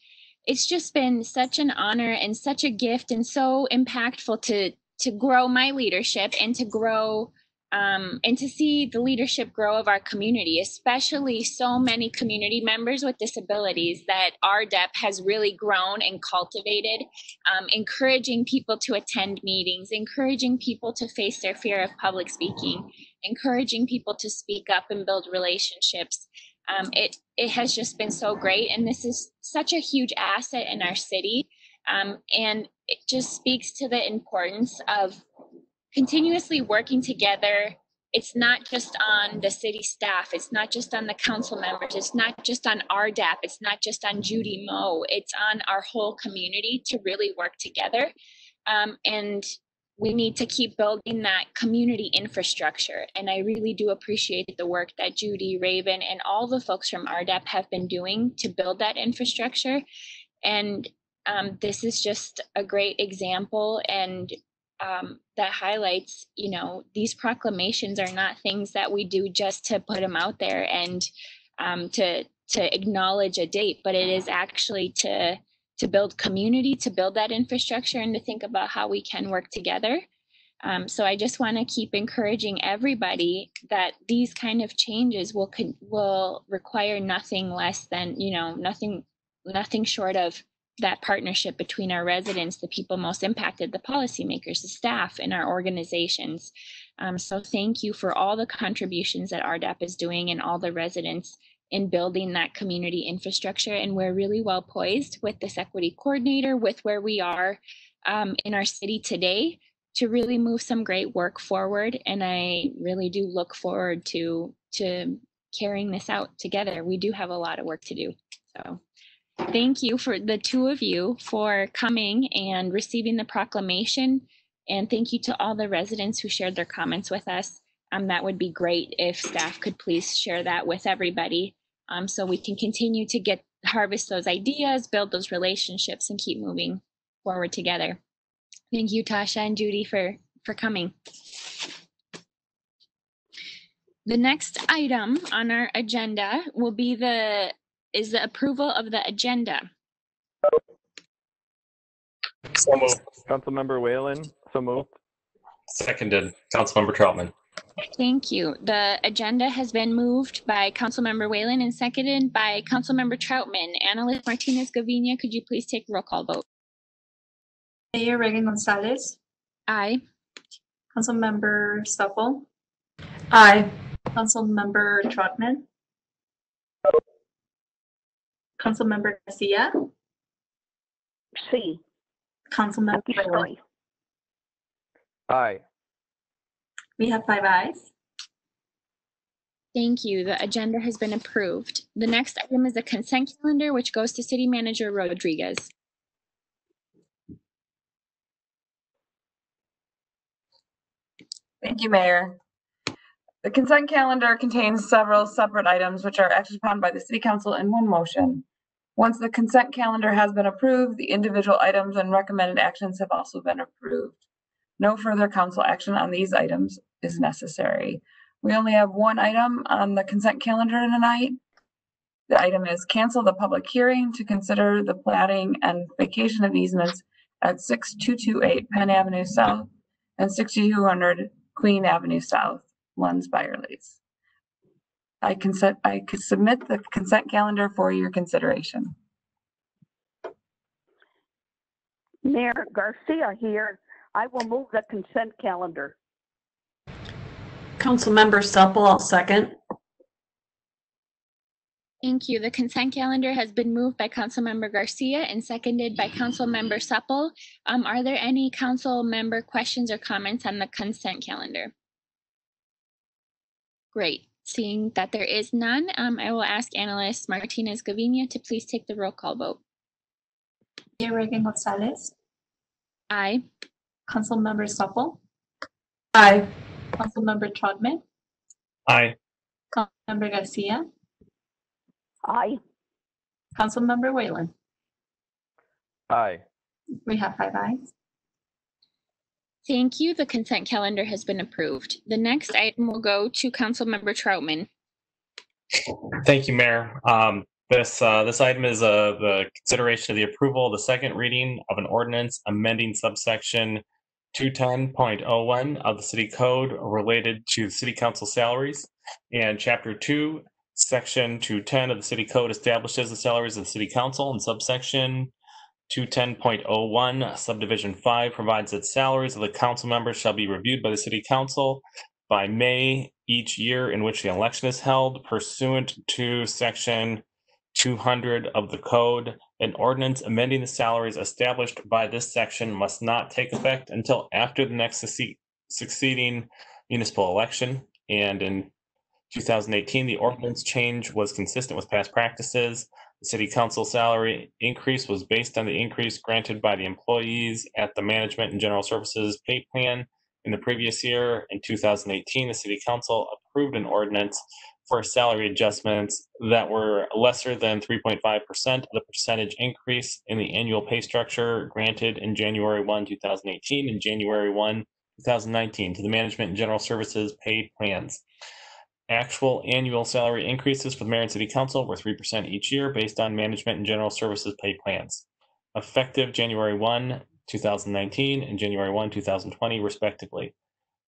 A: It's just been such an honor and such a gift and so impactful to to grow my leadership and to grow um, and to see the leadership grow of our community, especially so many community members with disabilities that RDAP has really grown and cultivated, um, encouraging people to attend meetings, encouraging people to face their fear of public speaking, encouraging people to speak up and build relationships. Um, it it has just been so great, and this is such a huge asset in our city, um, and it just speaks to the importance of continuously working together. It's not just on the city staff. It's not just on the council members. It's not just on RDAP. It's not just on Judy Moe. It's on our whole community to really work together. Um, and we need to keep building that community infrastructure. And I really do appreciate the work that Judy, Raven, and all the folks from RDAP have been doing to build that infrastructure. And um, this is just a great example and um, that highlights, you know, these proclamations are not things that we do just to put them out there and um, to to acknowledge a date, but it is actually to to build community, to build that infrastructure, and to think about how we can work together. Um, so I just want to keep encouraging everybody that these kind of changes will will require nothing less than you know nothing nothing short of that partnership between our residents, the people most impacted, the policymakers, the staff, and our organizations. Um, so thank you for all the contributions that RDAP is doing and all the residents in building that community infrastructure. And we're really well poised with this equity coordinator, with where we are um, in our city today to really move some great work forward. And I really do look forward to to carrying this out together. We do have a lot of work to do. So thank you for the two of you for coming and receiving the proclamation. And thank you to all the residents who shared their comments with us. Um, that would be great if staff could please share that with everybody um, so we can continue to get harvest those ideas, build those relationships, and keep moving forward together. Thank you, Tasha and Judy, for, for coming. The next item on our agenda will be the is the approval of the agenda.
J: So moved.
F: Councilmember Whalen, so moved.
J: Seconded. Councilmember Trautmann.
A: Thank you. The agenda has been moved by Councilmember Whalen and seconded by Councilmember Trautmann. Annalise Martinez Gavinia, could you please take roll call vote?
H: Mayor Regan Gonzalez,
A: Aye.
H: Councilmember Supple,
C: Aye.
H: Councilmember Trautmann, Councilmember Garcia,
B: C.
H: Councilmember
B: Lucky
H: Whalen.
B: strike.
F: Aye.
H: We have five ayes.
A: Thank you. The agenda has been approved. The next item is the consent calendar, which goes to City Manager Rodriguez.
K: Thank you, Mayor. The consent calendar contains several separate items which are acted upon by the city council in one motion. Once the consent calendar has been approved, the individual items and recommended actions have also been approved. No further council action on these items is necessary. We only have one item on the consent calendar tonight. The item is cancel the public hearing to consider the platting and vacation of easements at 6228 Penn Avenue South and 6200 Queen Avenue South, Lunds Byerly's. I consent, I could submit the consent calendar for your consideration.
B: Mayor Garcia here. I will move the consent calendar.
C: Councilmember Supple, I'll second.
A: Thank you. The consent calendar has been moved by Councilmember Garcia and seconded by Councilmember Supple. Um, are there any council member questions or comments on the consent calendar? Great. Seeing that there is none, um, I will ask Analyst Martinez Gavinia to please take the roll call vote.
H: Mayor Regan Gonzalez,
A: Aye.
H: Councilmember Supple,
C: Aye.
H: Councilmember Trautmann,
J: Aye.
H: Councilmember Garcia,
B: Aye.
H: Councilmember Whalen.
F: Aye.
H: We have five ayes.
A: Thank you. The consent calendar has been approved. The next item will go to Councilmember Trautmann.
J: Thank you, Mayor. Um, this, uh, this item is, uh, the consideration of the approval of the second reading of an ordinance amending subsection two ten point oh one of the city code related to city council salaries. And chapter two, section two ten of the city code establishes the salaries of the city council and subsection two ten point oh one subdivision five provides that salaries of the council members shall be reviewed by the city council by May each year in which the election is held pursuant to section 200 of the code. An ordinance amending the salaries established by this section must not take effect until after the next succe- succeeding municipal election. And in 2018, the ordinance change was consistent with past practices. The city council salary increase was based on the increase granted by the employees at the management and general services pay plan in the previous year. In 2018, the city council approved an ordinance for salary adjustments that were lesser than 3.5% of the percentage increase in the annual pay structure granted in January 1, 2018 and January 1, 2019 to the management and general services pay plans. Actual annual salary increases for the and city council were 3% each year based on management and general services pay plans. Effective January 1, 2019 and January 1, 2020 respectively.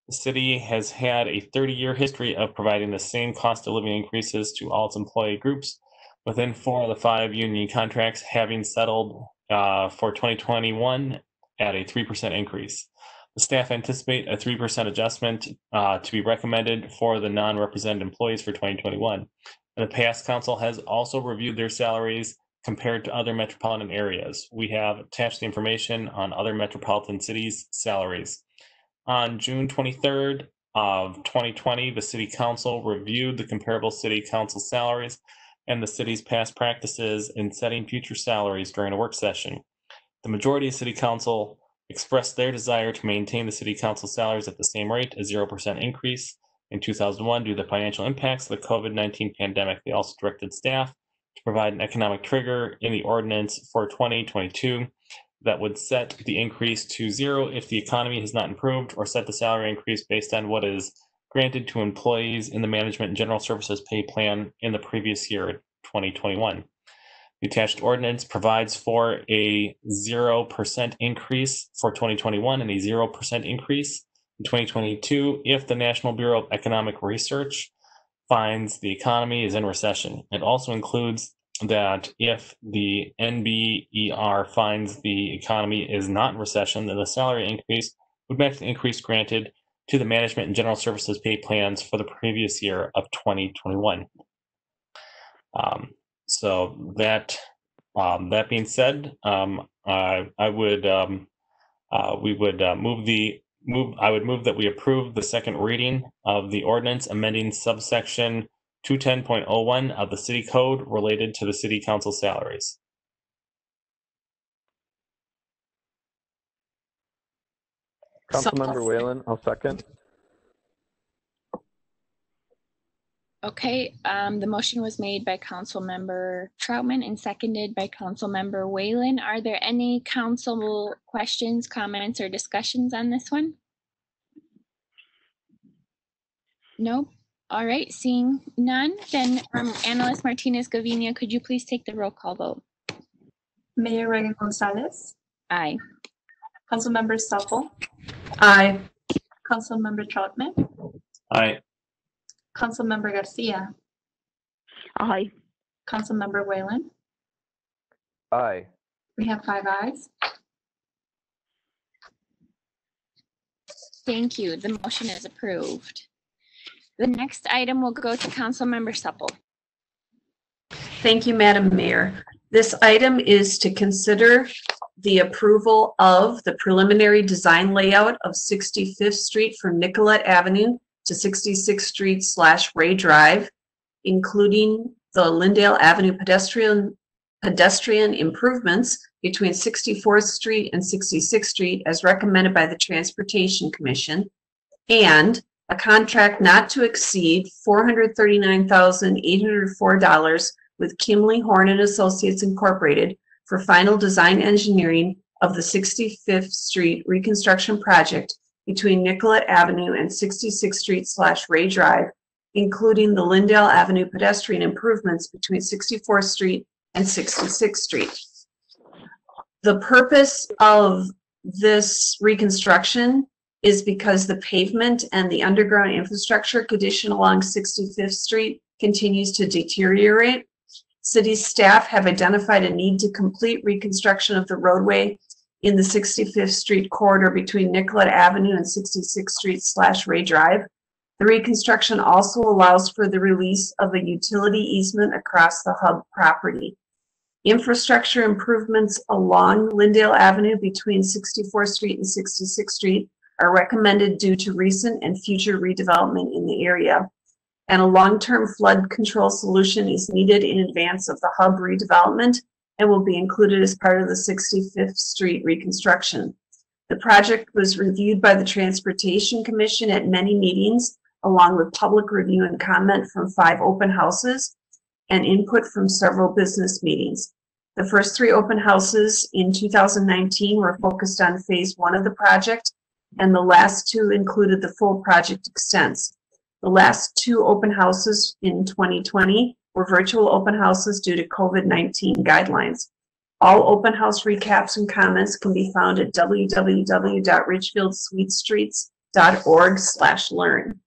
J: The city has had a 30-year history of providing the same cost of living increases to all its employee groups, within four of the five union contracts having settled uh, for 2021 at a 3% increase. The staff anticipate a 3% adjustment uh, to be recommended for the non-represented employees for 2021. In the past, council has also reviewed their salaries compared to other metropolitan areas. We have attached the information on other metropolitan cities' salaries. On June 23rd of 2020, the city council reviewed the comparable city council salaries and the city's past practices in setting future salaries during a work session. The majority of city council expressed their desire to maintain the city council salaries at the same rate, a 0% increase in 2001 due to the financial impacts of the COVID-19 pandemic. They also directed staff to provide an economic trigger in the ordinance for 2022 that would set the increase to zero if the economy has not improved or set the salary increase based on what is granted to employees in the management and general services pay plan in the previous year, 2021. The attached ordinance provides for a 0% increase for 2021 and a 0% increase in 2022 if the National Bureau of Economic Research finds the economy is in recession. It also includes that if the NBER finds the economy is not in recession, then the salary increase would match the increase granted to the management and general services pay plans for the previous year of 2021. Um, so that um, that being said, um, I, I would um, uh, we would uh, move the move. I would move that we approve the second reading of the ordinance amending subsection 210.01 of the city code related to the city council salaries.
F: Councilmember Whalen, I'll second.
A: Okay, um, the motion was made by Councilmember Trautmann and seconded by Councilmember Whalen. Are there any council questions, comments, or discussions on this one? Nope. All right, seeing none, then um, Analyst Martinez Gavinia, could you please take the roll call vote?
H: Mayor Regan Gonzalez,
A: Aye.
H: Councilmember Supple,
C: Aye.
H: Councilmember Trautmann.
J: Aye.
H: Councilmember Garcia,
B: Aye.
H: Councilmember Whalen.
F: Aye.
H: We have five ayes.
A: Thank you. The motion is approved. The next item will go to Councilmember Supple.
C: Thank you, Madam Mayor. This item is to consider the approval of the preliminary design layout of 65th Street from Nicollet Avenue to 66th Street slash Ray Drive, including the Lyndale Avenue pedestrian, pedestrian improvements between 64th Street and 66th Street as recommended by the Transportation Commission, and a contract not to exceed $439,804 with Kimley Horn and Associates Incorporated for final design engineering of the 65th Street reconstruction project between Nicollet Avenue and 66th Street slash Ray Drive, including the Lyndale Avenue pedestrian improvements between 64th Street and 66th Street. The purpose of this reconstruction is because the pavement and the underground infrastructure condition along 65th Street continues to deteriorate. City staff have identified a need to complete reconstruction of the roadway in the 65th Street corridor between Nicollet Avenue and 66th Street slash Ray Drive. The reconstruction also allows for the release of a utility easement across the hub property. Infrastructure improvements along Lyndale Avenue between 64th Street and 66th Street are recommended due to recent and future redevelopment in the area. And a long-term flood control solution is needed in advance of the hub redevelopment and will be included as part of the 65th Street reconstruction. The project was reviewed by the Transportation Commission at many meetings, along with public review and comment from five open houses and input from several business meetings. The first three open houses in 2019 were focused on phase one of the project, and the last two included the full project extents. The last two open houses in 2020 were virtual open houses due to COVID-19 guidelines. All open house recaps and comments can be found at www.richfieldsweetstreets.org slash learn.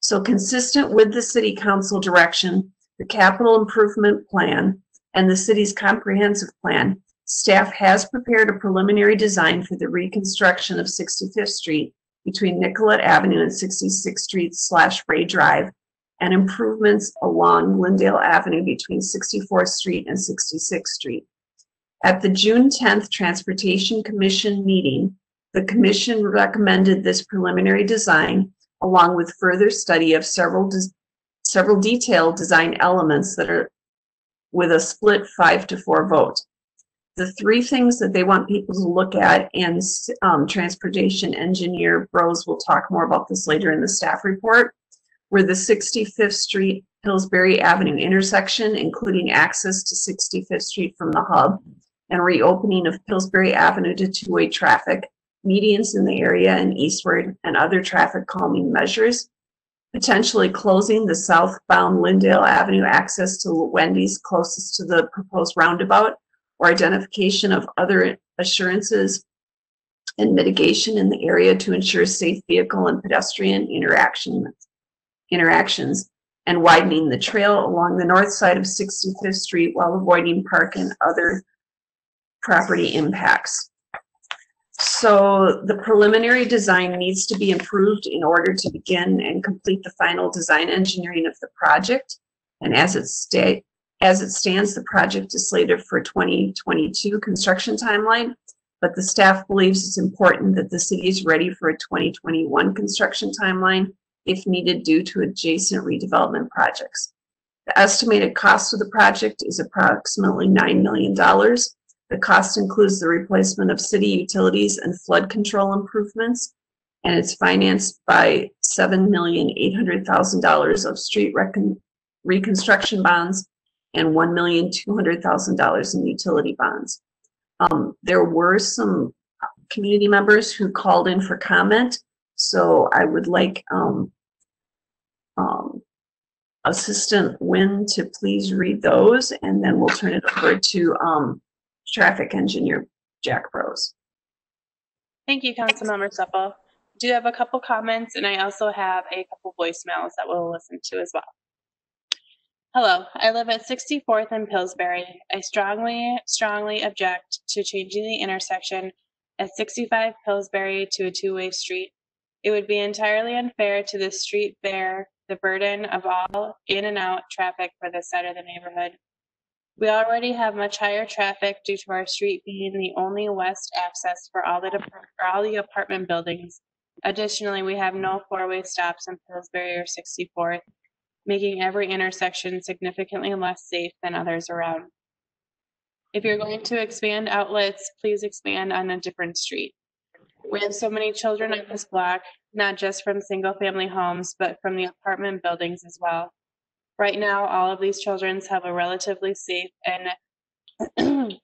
C: So consistent with the city council direction, the capital improvement plan, and the city's comprehensive plan, staff has prepared a preliminary design for the reconstruction of 65th Street between Nicollet Avenue and 66th Street slash Ray Drive and improvements along Lyndale Avenue between 64th Street and 66th Street. At the June 10th Transportation Commission meeting, the commission recommended this preliminary design along with further study of several several detailed design elements that are with a split five to four vote. The three things that they want people to look at, and um, transportation engineer Broz will talk more about this later in the staff report, were the 65th Street Pillsbury Avenue intersection, including access to 65th Street from the hub, and reopening of Pillsbury Avenue to two-way traffic, medians in the area and eastward, and other traffic calming measures, potentially closing the southbound Lyndale Avenue access to Wendy's closest to the proposed roundabout, or identification of other assurances and mitigation in the area to ensure safe vehicle and pedestrian interaction, interactions, and widening the trail along the north side of 65th Street while avoiding park and other property impacts. So the preliminary design needs to be improved in order to begin and complete the final design engineering of the project. And as it sta- as it stands, the project is slated for 2022 construction timeline, but the staff believes it's important that the city is ready for a 2021 construction timeline if needed due to adjacent redevelopment projects. The estimated cost of the project is approximately $9 million. The cost includes the replacement of city utilities and flood control improvements, and it's financed by $7,800,000 of street recon- reconstruction bonds and $1,200,000 in utility bonds. Um, there were some community members who called in for comment, so I would like um, um, Assistant Wynn to please read those, and then we'll turn it over to um, Traffic Engineer Jack Broz.
D: Thank you, Councilmember Supple. I do have a couple comments, and I also have a couple voicemails that we'll listen to as well. Hello, I live at 64th and Pillsbury. I strongly, strongly object to changing the intersection at 65 Pillsbury to a two-way street. It would be entirely unfair to the street bear the burden of all in and out traffic for this side of the neighborhood. We already have much higher traffic due to our street being the only west access for all the for all the apartment buildings Additionally, we have no four-way stops on Pillsbury or 64th, making every intersection significantly less safe than others around. If you're going to expand outlets, please expand on a different street. We have so many children on this block, not just from single-family homes, but from the apartment buildings as well. Right now, all of these children have a relatively safe and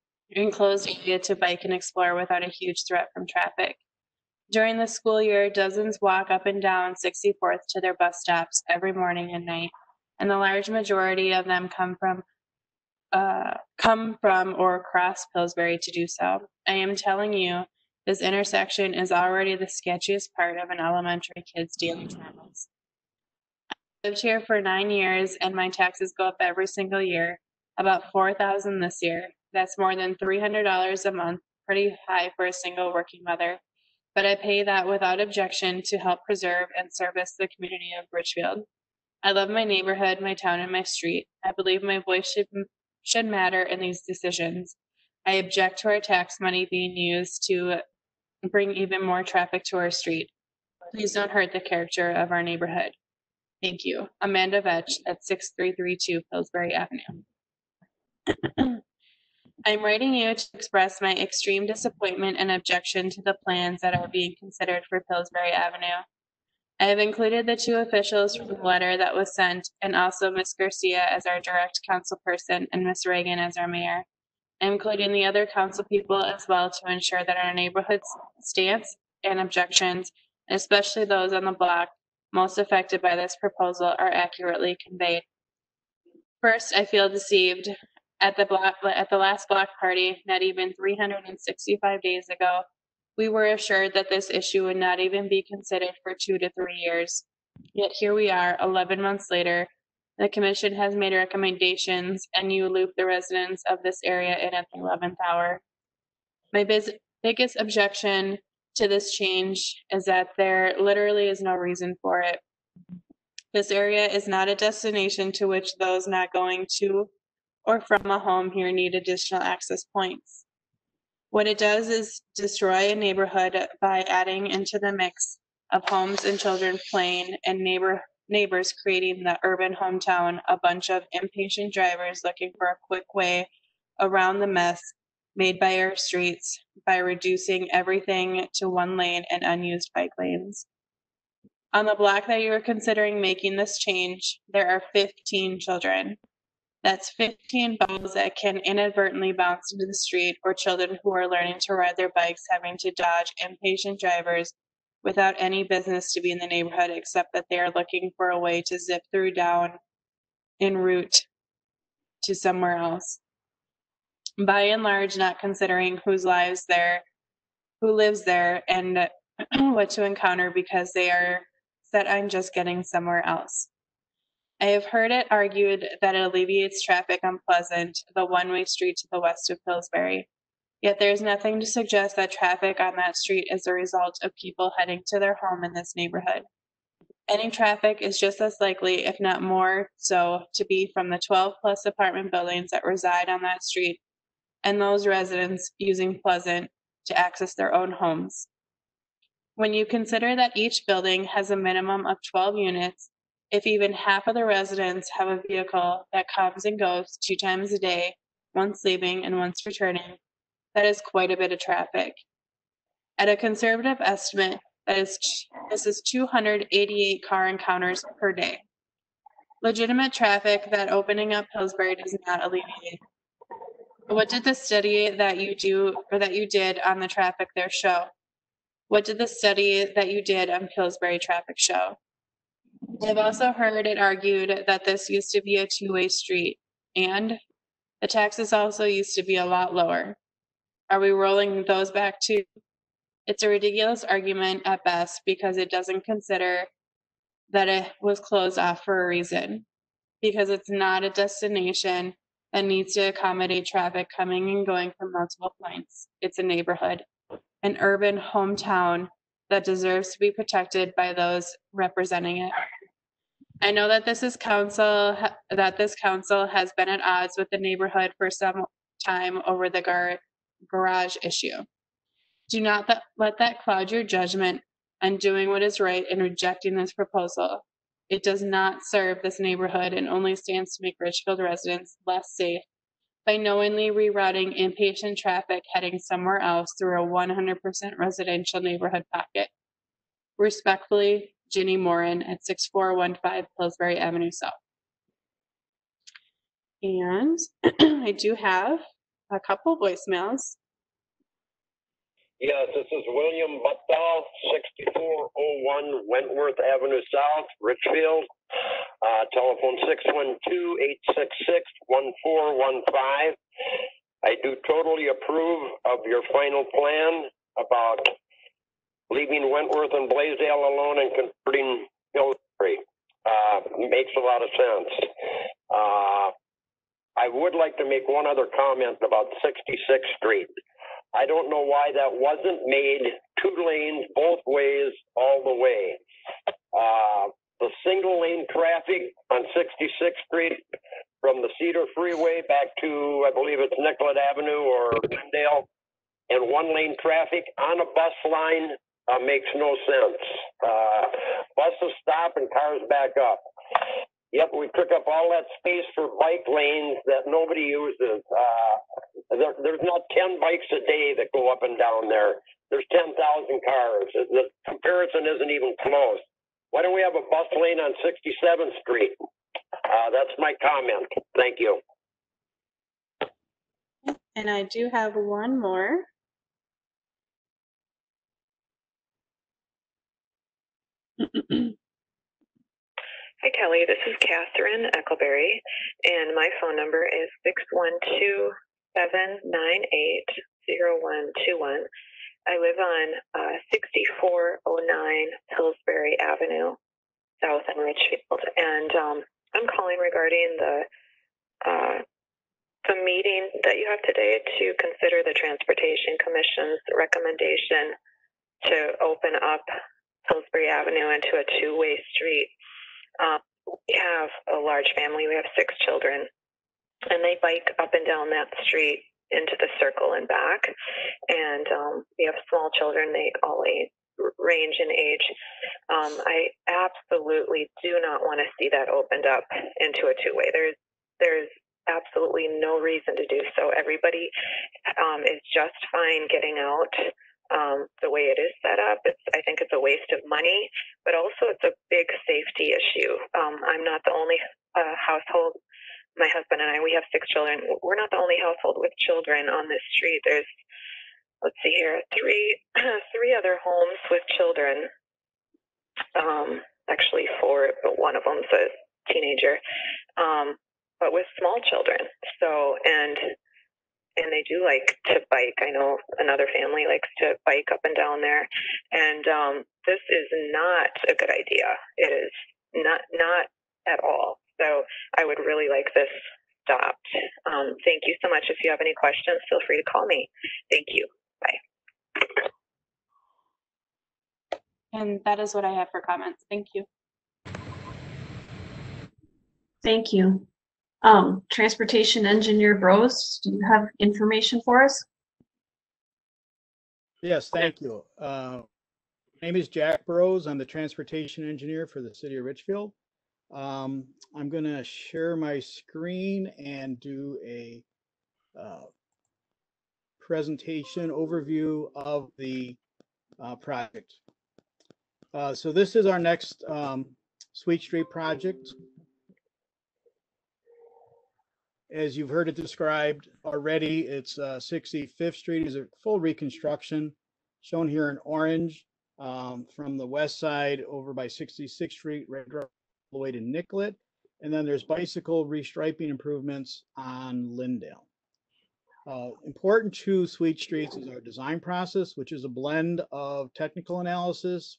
D: enclosed area to bike and explore without a huge threat from traffic. During the school year, dozens walk up and down 64th to their bus stops every morning and night, and the large majority of them come from uh, come from or across Pillsbury to do so. I am telling you, this intersection is already the sketchiest part of an elementary kid's daily travels. I lived here for nine years, and my taxes go up every single year, about 4000 this year. That's more than $300 a month, pretty high for a single working mother. But I pay that without objection to help preserve and service the community of Richfield. I love my neighborhood, my town, and my street. I believe my voice should, should matter in these decisions. I object to our tax money being used to bring even more traffic to our street. Please don't hurt the character of our neighborhood. Thank you. Amanda Vetch at 6332 Pillsbury Avenue. I'm writing you to express my extreme disappointment and objection to the plans that are being considered for Pillsbury Avenue. I have included the two officials from the letter that was sent and also Ms. Garcia as our direct council person and Ms. Regan as our mayor. Including the other council people as well to ensure that our neighborhood's stance and objections, especially those on the block most affected by this proposal, are accurately conveyed. First, I feel deceived. At the block, at the last block party, not even 365 days ago, we were assured that this issue would not even be considered for two to three years. Yet here we are, 11 months later. The commission has made recommendations, and you loop the residents of this area in at the 11th hour. My biggest objection to this change is that there literally is no reason for it. This area is not a destination to which those not going to or from a home here need additional access points. What it does is destroy a neighborhood by adding into the mix of homes and children playing and neighbor neighbors creating the urban hometown a bunch of impatient drivers looking for a quick way around the mess made by our streets by reducing everything to one lane and unused bike lanes. On the block that you are considering making this change, there are 15 children. That's 15 balls that can inadvertently bounce into the street, or children who are learning to ride their bikes having to dodge impatient drivers without any business to be in the neighborhood except that they are looking for a way to zip through down en route to somewhere else. By and large, not considering whose lives there, who lives there, and what to encounter because they are set on just getting somewhere else. I have heard it argued that it alleviates traffic on Pleasant, the one-way street to the west of Pillsbury. Yet there is nothing to suggest that traffic on that street is a result of people heading to their home in this neighborhood. Any traffic is just as likely, if not more so, to be from the 12 plus apartment buildings that reside on that street and those residents using Pleasant to access their own homes. When you consider that each building has a minimum of 12 units, if even half of the residents have a vehicle that comes and goes two times a day, once leaving and once returning, that is quite a bit of traffic. At a conservative estimate, that is, this is 288 car encounters per day. Legitimate traffic that opening up Pillsbury does not alleviate. What did the study that you do or that you did on the traffic there show? What did the study that you did on Pillsbury traffic show? I've also heard it argued that this used to be a two-way street and the taxes also used to be a lot lower. Are we rolling those back too? It's a ridiculous argument at best because it doesn't consider that it was closed off for a reason. Because it's not a destination that needs to accommodate traffic coming and going from multiple points. It's a neighborhood, an urban hometown that deserves to be protected by those representing it. I know that this is council, that this council has been at odds with the neighborhood for some time over the gar- garage issue. Do not th- let that cloud your judgment on doing what is right and rejecting this proposal. It does not serve this neighborhood and only stands to make Richfield residents less safe by knowingly rerouting impatient traffic heading somewhere else through a 100% residential neighborhood pocket. Respectfully, Ginny Moran at 6415 Pillsbury Avenue South. And I do have a couple voicemails.
L: Yes, this is William oh one Wentworth Avenue South, Richfield. Uh, telephone six one two eight six six one four one five. I do totally approve of your final plan about leaving Wentworth and Blaisdell alone and converting Pillsbury. Uh, makes a lot of sense. Uh, I would like to make one other comment about 66th Street. I don't know why that wasn't made two lanes both ways all the way. Uh, the single lane traffic on 66th Street from the Cedar Freeway back to, I believe it's Nicollet Avenue or Glendale, and one lane traffic on a bus line uh, makes no sense. Uh, buses stop and cars back up. Yep, we took up all that space for bike lanes that nobody uses. Uh, there, there's not 10 bikes a day that go up and down there. There's 10,000 cars. The comparison isn't even close. Why don't we have a bus lane on 67th Street? Uh, that's my comment. Thank you.
D: And I do have one more.
M: Hi, Kelly. This is Catherine Eckleberry, and my phone number is 612 798 0121. I live on uh, 6409 Pillsbury Avenue, South in Richfield, and um, I'm calling regarding the uh, the meeting that you have today to consider the Transportation Commission's recommendation to open up Pillsbury Avenue into a two-way street. Um, we have a large family. We have six children, and they bike up and down that street into the circle and back. And um, we have small children. They all age, range in age. Um, I absolutely do not want to see that opened up into a two-way. There's there's absolutely no reason to do so. Everybody um, is just fine getting out um, the way it is set up. It's, I think it's a waste of money, but also it's a big safety issue. Um, I'm not the only uh, household. My husband and I, we have six children. We're not the only household with children on this street. There's, let's see here, three, three other homes with children. Um, actually four, but one of them's a teenager. Um, but with small children. So, and and they do like to bike. I know another family likes to bike up and down there, and um, this is not a good idea. It is not not at all. So I would really like this stopped. Um, thank you so much. If you have any questions, feel free to call me. Thank you. Bye.
D: And that is what I have for comments. Thank you.
C: Thank you. Um, Transportation Engineer Broz, do you have information for us?
N: Yes, thank you. Uh, my name is Jack Broz. I'm the transportation engineer for the city of Richfield. Um, I'm going to share my screen and do a uh, presentation overview of the uh, project. Uh, so this is our next um, Sweet Street project. As you've heard it described already, it's uh, 65th Street is a full reconstruction shown here in orange um, from the west side over by 66th Street, right all the way to Nicollet. And then there's bicycle restriping improvements on Lyndale. Uh, important to Sweet Streets is our design process, which is a blend of technical analysis,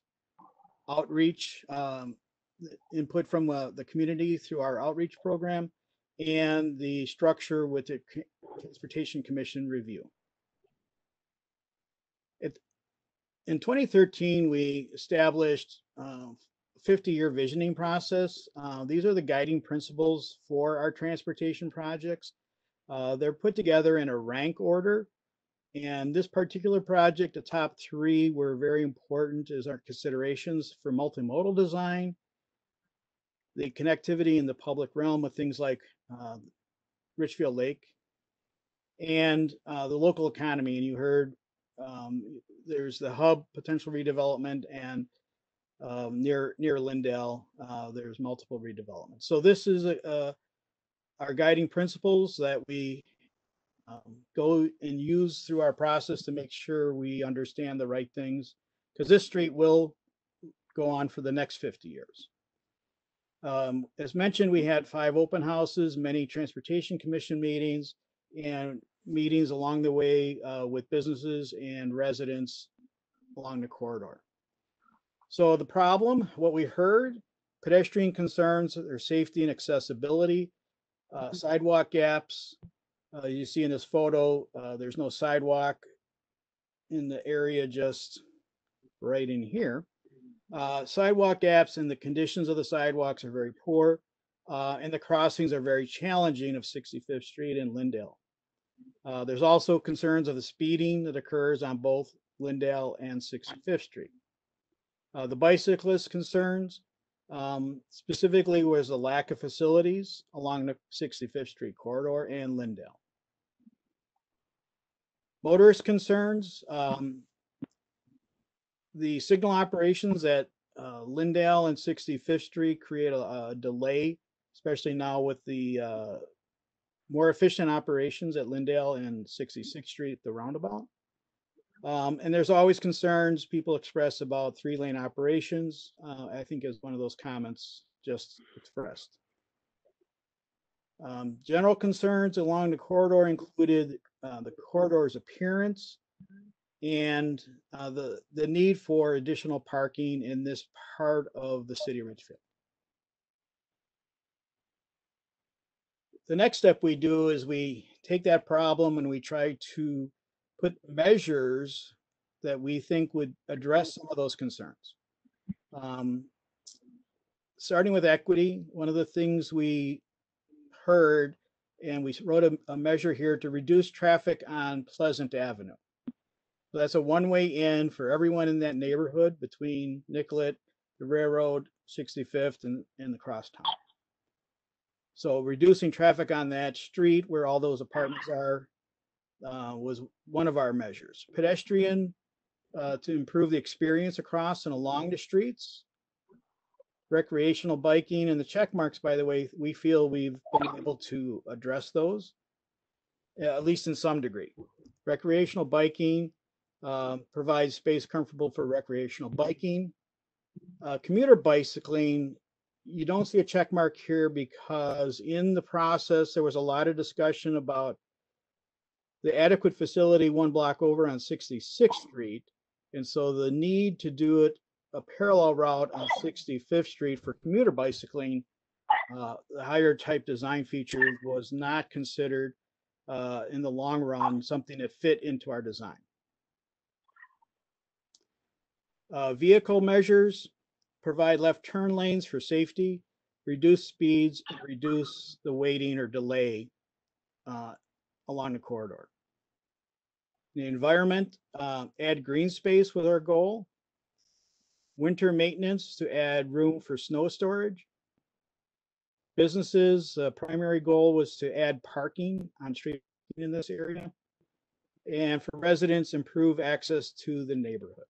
N: outreach, um, input from uh, the community through our outreach program, and the structure with the Transportation Commission review. It, in 2013, we established a 50-year visioning process. Uh, these are the guiding principles for our transportation projects. Uh, they're put together in a rank order, And this particular project, the top three were very important as our considerations for multimodal design, the connectivity in the public realm with things like uh, Richfield Lake, and uh, the local economy. And you heard um, there's the hub potential redevelopment and um, near near Lyndale, uh, there's multiple redevelopments. So this is a, a, our guiding principles that we um, go and use through our process to make sure we understand the right things, because this street will go on for the next 50 years. Um, as mentioned, we had five open houses, many transportation commission meetings, and meetings along the way uh, with businesses and residents along the corridor. So the problem, what we heard, pedestrian concerns, their safety and accessibility, uh, sidewalk gaps. Uh, you see in this photo, uh, there's no sidewalk in the area just right in here. Uh, sidewalk gaps and the conditions of the sidewalks are very poor, uh, and the crossings are very challenging of 65th Street and Lyndale. Uh, there's also concerns of the speeding that occurs on both Lyndale and 65th Street. Uh, the bicyclist concerns um, specifically was the lack of facilities along the 65th Street corridor and Lyndale. Motorist concerns, um, the signal operations at uh, Lyndale and 65th Street create a, a delay, especially now with the uh, more efficient operations at Lyndale and 66th Street, the roundabout. Um, and there's always concerns people express about three lane operations, uh, I think is one of those comments just expressed. Um, general concerns along the corridor included uh, the corridor's appearance and uh, the, the need for additional parking in this part of the city of Richfield. The next step we do is we take that problem and we try to put measures that we think would address some of those concerns. Um, starting with equity, one of the things we heard, and we wrote a, a measure here to reduce traffic on Pleasant Avenue. So that's a one-way in for everyone in that neighborhood between Nicollet, the railroad, 65th, and, and the crosstown. So reducing traffic on that street where all those apartments are uh, was one of our measures. Pedestrian uh, to improve the experience across and along the streets. Recreational biking and the check marks, by the way, we feel we've been able to address those, uh, at least in some degree. Recreational biking uh, provides space comfortable for recreational biking. Uh, commuter bicycling, you don't see a check mark here because in the process, there was a lot of discussion about the adequate facility one block over on 66th Street. And so the need to do it a parallel route on 65th Street for commuter bicycling, uh, the higher type design feature was not considered uh, in the long run something that fit into our design. Uh, vehicle measures provide left turn lanes for safety, reduce speeds, and reduce the waiting or delay uh, along the corridor. The environment, uh, add green space with our goal. Winter maintenance to add room for snow storage. Businesses, uh, primary goal was to add parking on street in this area. And for residents, improve access to the neighborhood.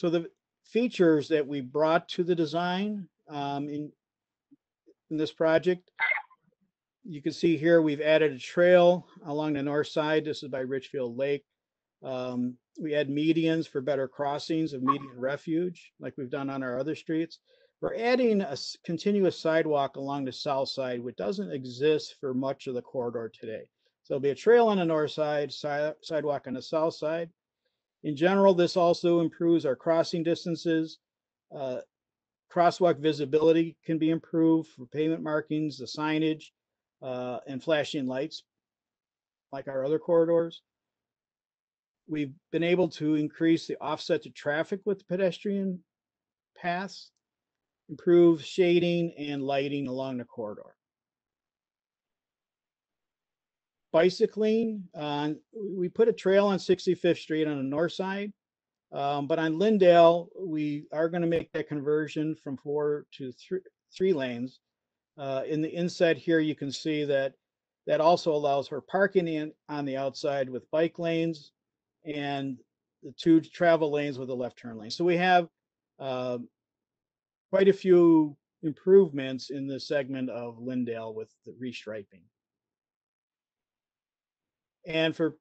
N: So the features that we brought to the design um, in, in this project you can see here we've added a trail along the north side. This is by Richfield Lake. Um, we add medians for better crossings of median refuge, like we've done on our other streets. We're adding a continuous sidewalk along the south side, which doesn't exist for much of the corridor today. So there'll be a trail on the north side, si sidewalk on the south side. In general, this also improves our crossing distances. Uh, crosswalk visibility can be improved for pavement markings, the signage, uh, and flashing lights like our other corridors. We've been able to increase the offset to traffic with pedestrian paths, improve shading and lighting along the corridor. Bicycling. Uh, we put a trail on 65th Street on the north side. Um, but on Lyndale, we are going to make that conversion from four to three, three lanes. Uh, in the inside here, you can see that that also allows for parking in on the outside with bike lanes and the two travel lanes with a left turn lane. So we have uh, quite a few improvements in this segment of Lyndale with the restriping. And for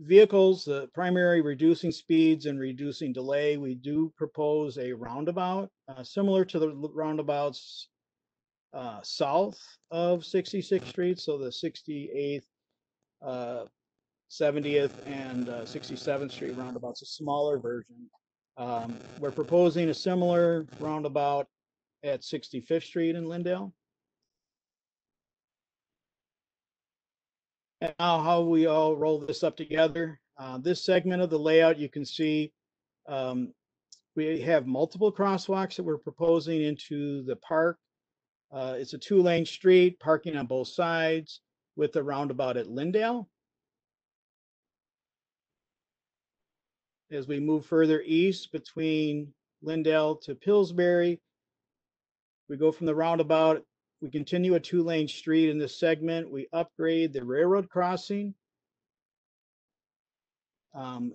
N: vehicles, the primary reducing speeds and reducing delay, we do propose a roundabout uh, similar to the roundabouts uh, south of 66th Street, so the 68th, uh, 70th, and uh, 67th Street roundabouts, a smaller version. Um, we're proposing a similar roundabout at 65th Street in Lyndale. And now how we all roll this up together. Uh, this segment of the layout, you can see um, we have multiple crosswalks that we're proposing into the park. Uh, it's a two-lane street, parking on both sides with a roundabout at Lyndale. As we move further east between Lyndale to Pillsbury, we go from the roundabout, we continue a two-lane street in this segment, we upgrade the railroad crossing. Um,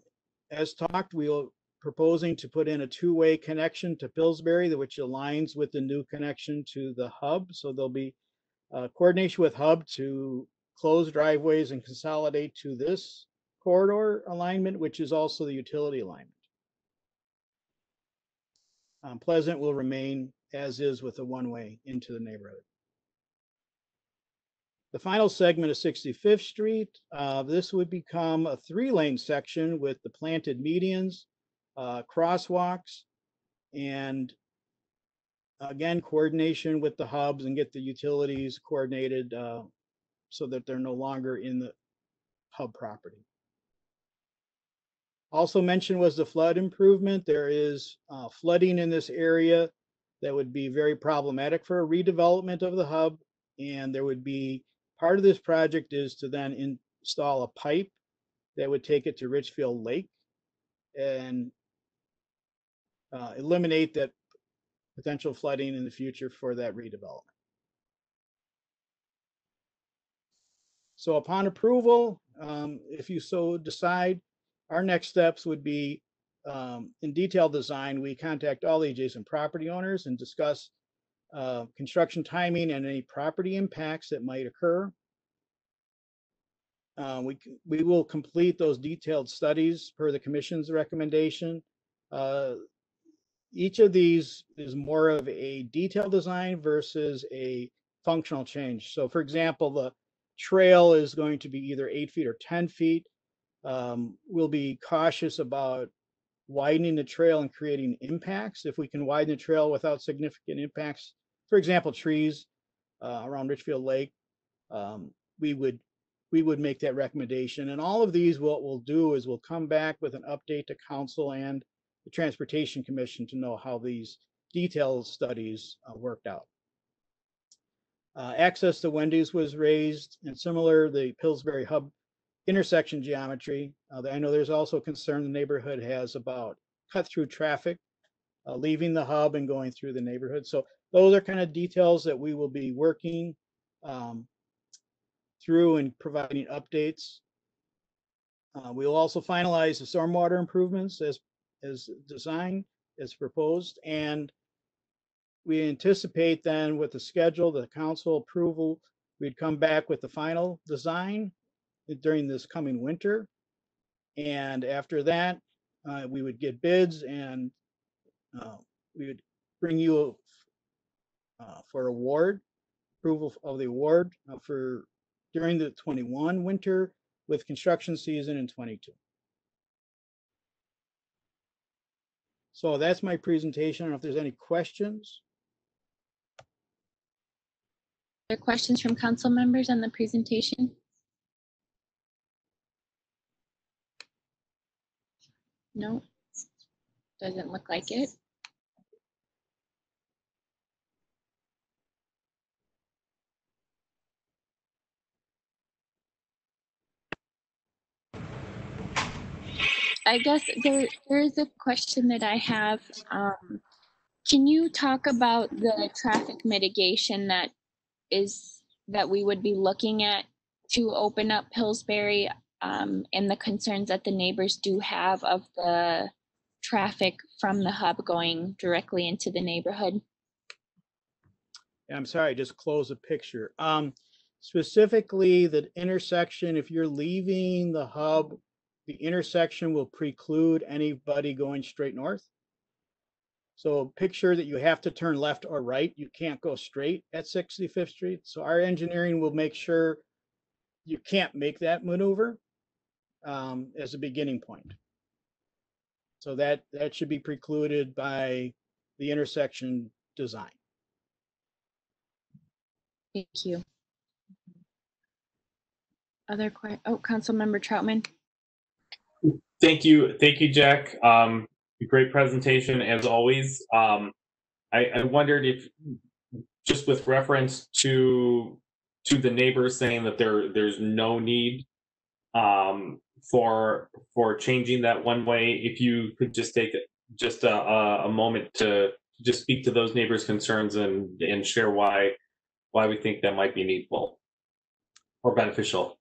N: as talked, we are proposing to put in a two-way connection to Pillsbury, which aligns with the new connection to the hub. So there'll be uh, coordination with hub to close driveways and consolidate to this corridor alignment, which is also the utility alignment. Um, Pleasant will remain as is with a one-way into the neighborhood. The final segment of 65th Street, uh, this would become a three-lane section with the planted medians, uh, crosswalks, and again, coordination with the hubs and get the utilities coordinated uh, so that they're no longer in the hub property. Also mentioned was the flood improvement. There is uh, flooding in this area that would be very problematic for a redevelopment of the hub. And there would be, part of this project is to then install a pipe that would take it to Richfield Lake and uh, eliminate that potential flooding in the future for that redevelopment. So upon approval, um, if you so decide, our next steps would be um, in detailed design, we contact all the adjacent property owners and discuss uh, construction timing and any property impacts that might occur. Uh, we, we will complete those detailed studies per the commission's recommendation. Uh, each of these is more of a detailed design versus a functional change. So for example, the trail is going to be either eight feet or 10 feet. Um, we'll be cautious about widening the trail and creating impacts. If we can widen the trail without significant impacts, for example, trees uh, around Richfield Lake, um, we would we would make that recommendation. And all of these, what we'll do is we'll come back with an update to council and the Transportation Commission to know how these detailed studies uh, worked out. Uh, access to Wendy's was raised and similar, the Pillsbury Hub intersection geometry. Uh, I know there's also concern the neighborhood has about cut through traffic, uh, leaving the hub and going through the neighborhood. So those are kind of details that we will be working um, through and providing updates. Uh, we will also finalize the stormwater improvements as, as designed, as proposed, and we anticipate then with the schedule, the council approval, we'd come back with the final design during this coming winter. And after that, uh, we would get bids and uh, we would bring you uh, for award, approval of the award uh, for during the 21 winter with construction season in 22. So that's my presentation. I don't know if there's any questions.
A: Are there questions from council members on the presentation? No, doesn't look like it. I guess there, there is a question that I have. Um, can you talk about the traffic mitigation that is, that we would be looking at to open up Pillsbury? Um, and the concerns that the neighbors do have of the traffic from the hub going directly into the neighborhood?
N: Yeah, I'm sorry, just closed the picture. Um, specifically, the intersection, if you're leaving the hub, the intersection will preclude anybody going straight north. So picture that you have to turn left or right. You can't go straight at 65th Street. So our engineering will make sure you can't make that maneuver um, as a beginning point. So that, that should be precluded by the intersection design.
A: Thank you. Other oh, Councilmember Trautmann?
J: Thank you, thank you, Jack. Um, great presentation as always. Um, I, I wondered if, just with reference to to the neighbors saying that there there's no need um, for for changing that one way, if you could just take just a, a, a moment to just speak to those neighbors' concerns and and share why why we think that might be needful or beneficial.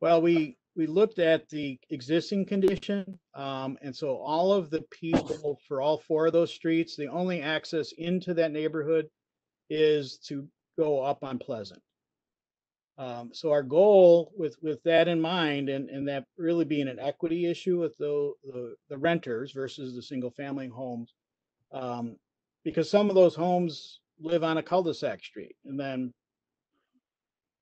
N: Well, we, we looked at the existing condition. Um, and so all of the people for all four of those streets, the only access into that neighborhood is to go up on Pleasant. Um, so our goal with, with that in mind and, and that really being an equity issue with the, the, the renters versus the single family homes. Um, because some of those homes live on a cul-de-sac street and then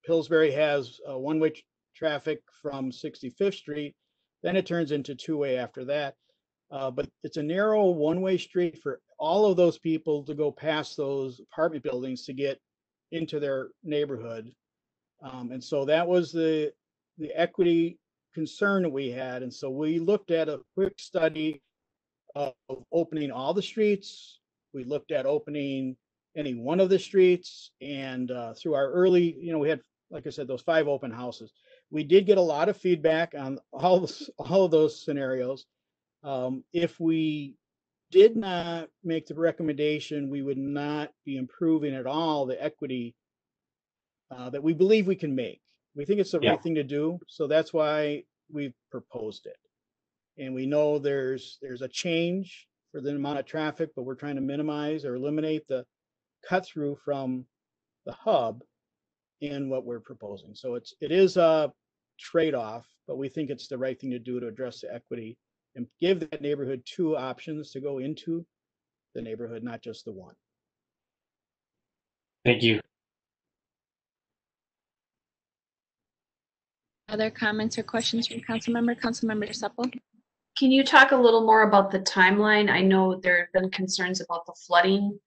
N: Pillsbury has a one-way tr- traffic from 65th Street. Then it turns into two-way after that. Uh, but it's a narrow one-way street for all of those people to go past those apartment buildings to get into their neighborhood. Um, and so that was the the equity concern that we had. And so we looked at a quick study of opening all the streets. We looked at opening any one of the streets and uh, through our early, you know, we had, like I said, those five open houses. We did get a lot of feedback on all this, all of those scenarios. Um, if we did not make the recommendation, we would not be improving at all the equity uh, that we believe we can make. We think it's the
J: Yeah.
N: right thing to do, so that's why we've proposed it. And we know there's there's a change for the amount of traffic, but we're trying to minimize or eliminate the cut through from the hub in what we're proposing. So it's it is a trade-off, but we think it's the right thing to do to address the equity and give that neighborhood two options to go into the neighborhood, not just the one.
J: Thank you.
A: Other comments or questions from council member? Council member Supple?
C: Can you talk a little more about the timeline? I know there have been concerns about the flooding.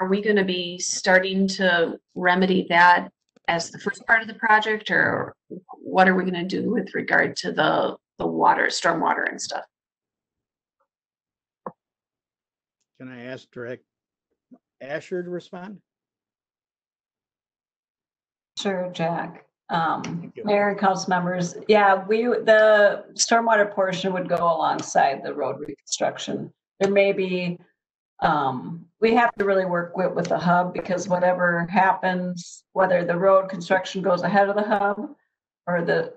C: Are we going to be starting to remedy that as the first part of the project or what are we going to do with regard to the, the water, stormwater and stuff?
N: Can I ask direct Asher to respond?
O: Sure, Jack. Um, Mayor and council members, yeah, we, the stormwater portion would go alongside the road reconstruction. There may be, um, we have to really work with, with the hub because whatever happens, whether the road construction goes ahead of the hub or the,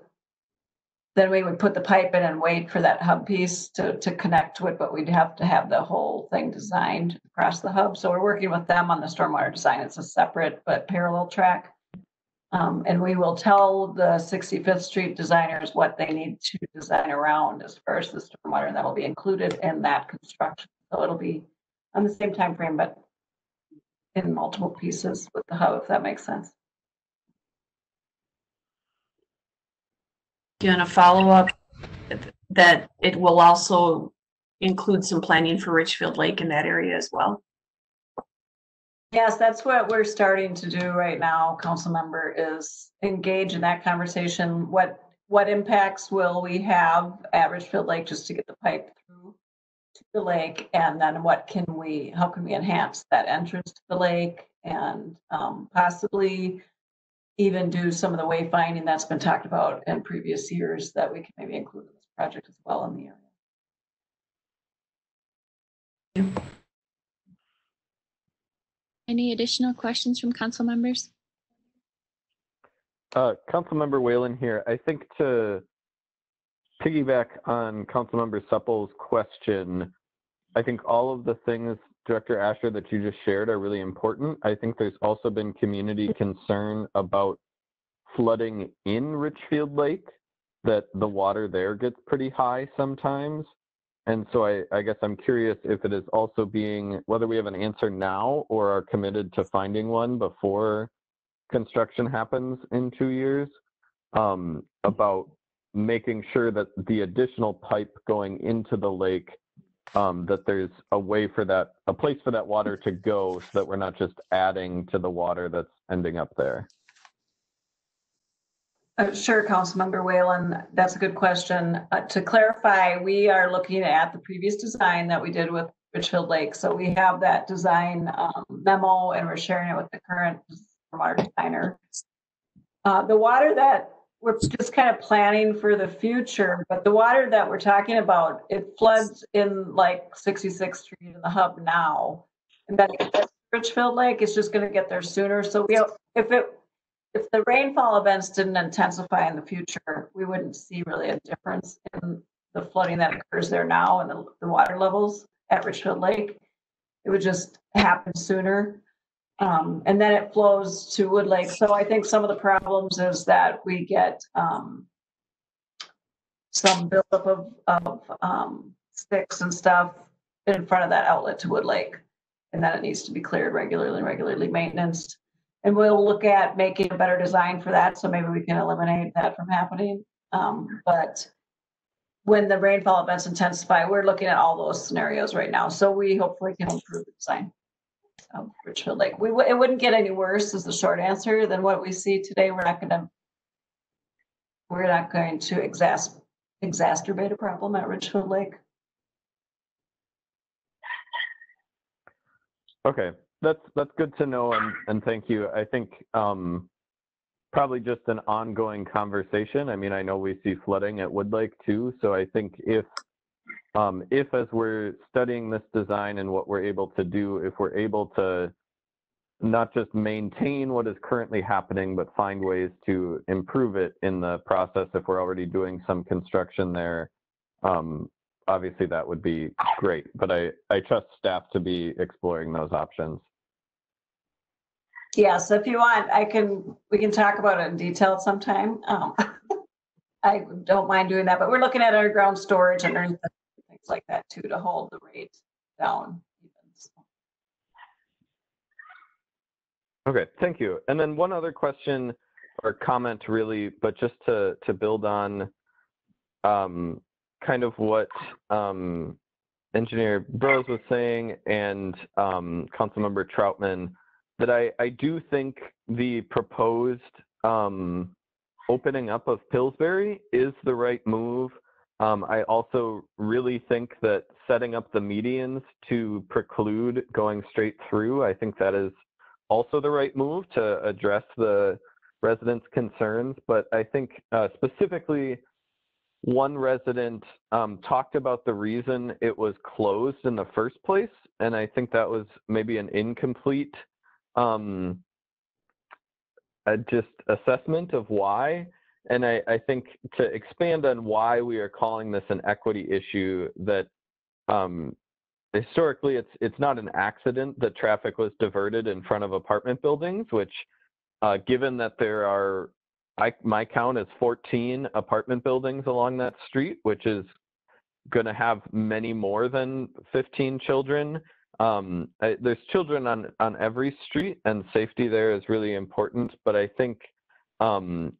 O: then we would put the pipe in and wait for that hub piece to, to connect to it, but we'd have to have the whole thing designed across the hub. So we're working with them on the stormwater design. It's a separate but parallel track. Um, and we will tell the 65th Street designers what they need to design around as far as the stormwater, and that'll be included in that construction. So it'll be on the same time frame, but in multiple pieces with the hub, if that makes sense.
C: Do you want to follow up that it will also include some planning for Richfield Lake in that area as well?
O: Yes, that's what we're starting to do right now, council member, is engage in that conversation. What, what impacts will we have at Richfield Lake just to get the pipe through the lake? And then what can we, how can we enhance that entrance to the lake? And um, possibly even do some of the wayfinding that's been talked about in previous years that we can maybe include in this project as well in the area.
A: Any additional questions from council members?
F: Uh, Councilmember Whalen here. I think to piggyback on Councilmember Supple's question, I think all of the things, Director Asher, that you just shared are really important. I think there's also been community concern about flooding in Richfield Lake, that the water there gets pretty high sometimes. And so I, I guess I'm curious if it is also being, whether we have an answer now or are committed to finding one before construction happens in two years, um, about making sure that the additional pipe going into the lake, um, that there's a way for that, a place for that water to go so that we're not just adding to the water that's ending up there.
O: Uh, Sure, Councilmember Whalen, that's a good question. Uh, To clarify, we are looking at the previous design that we did with Richfield Lake. So we have that design um, memo and we're sharing it with the current water designer. Uh, The water that, we're just kind of planning for the future, but the water that we're talking about, it floods in like 66th Street in the hub now. And to Richfield Lake, is just gonna get there sooner. So we, if it, if the rainfall events didn't intensify in the future, we wouldn't see really a difference in the flooding that occurs there now and the, the water levels at Richfield Lake. It would just happen sooner. Um, and then it flows to Wood Lake. So I think some of the problems is that we get, um, some buildup of, of, um, sticks and stuff in front of that outlet to Wood Lake. And then it needs to be cleared regularly, regularly maintained. And we'll look at making a better design for that, so maybe we can eliminate that from happening. Um, but when the rainfall events intensify, we're looking at all those scenarios right now, so we hopefully can improve the design. Of Richfield Lake, we, it wouldn't get any worse is the short answer than what we see today. We're not gonna, we're not going to exas- exacerbate a problem at Richfield Lake.
F: Okay, that's that's good to know and and thank you. I think um probably just an ongoing conversation. I mean, I know we see flooding at Wood Lake too, so I think if um if as we're studying this design and what we're able to do, if we're able to not just maintain what is currently happening, but find ways to improve it in the process if we're already doing some construction there, um, obviously that would be great. But I, I trust staff to be exploring those options.
O: Yes, if you want, I can, we can talk about it in detail sometime. Um, I don't mind doing that, but we're looking at underground storage and like that too, to hold the rate down.
F: Okay, thank you. And then one other question or comment really, but just to, to build on um, kind of what um, Engineer Burrows was saying and um, Councilmember Trautmann, that I, I do think the proposed um, opening up of Pillsbury is the right move. Um, I also really think that setting up the medians to preclude going straight through, I think that is also the right move to address the residents' concerns. But I think uh, specifically, one resident um, talked about the reason it was closed in the first place, and I think that was maybe an incomplete um, uh, just assessment of why. And I, I think to expand on why we are calling this an equity issue, that um, historically it's it's not an accident that traffic was diverted in front of apartment buildings, which, uh, given that there are, I, my count is 14 apartment buildings along that street, which is going to have many more than 15 children. Um, I, there's children on on every street, and safety there is really important. But I think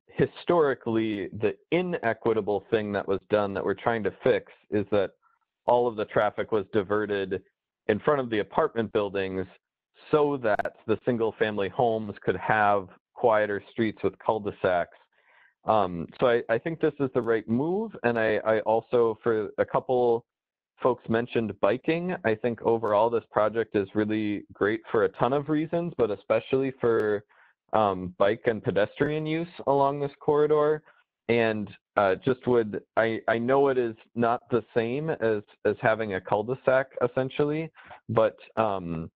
F: historically, the inequitable thing that was done that we're trying to fix is that all of the traffic was diverted in front of the apartment buildings so that the single family homes could have quieter streets with cul-de-sacs. Um, so I, I think this is the right move. And I, I also, for a couple folks mentioned biking, I think overall this project is really great for a ton of reasons, but especially for um, bike and pedestrian use along this corridor. And uh, just would, I, I know it is not the same as, as having a cul-de-sac essentially, but um,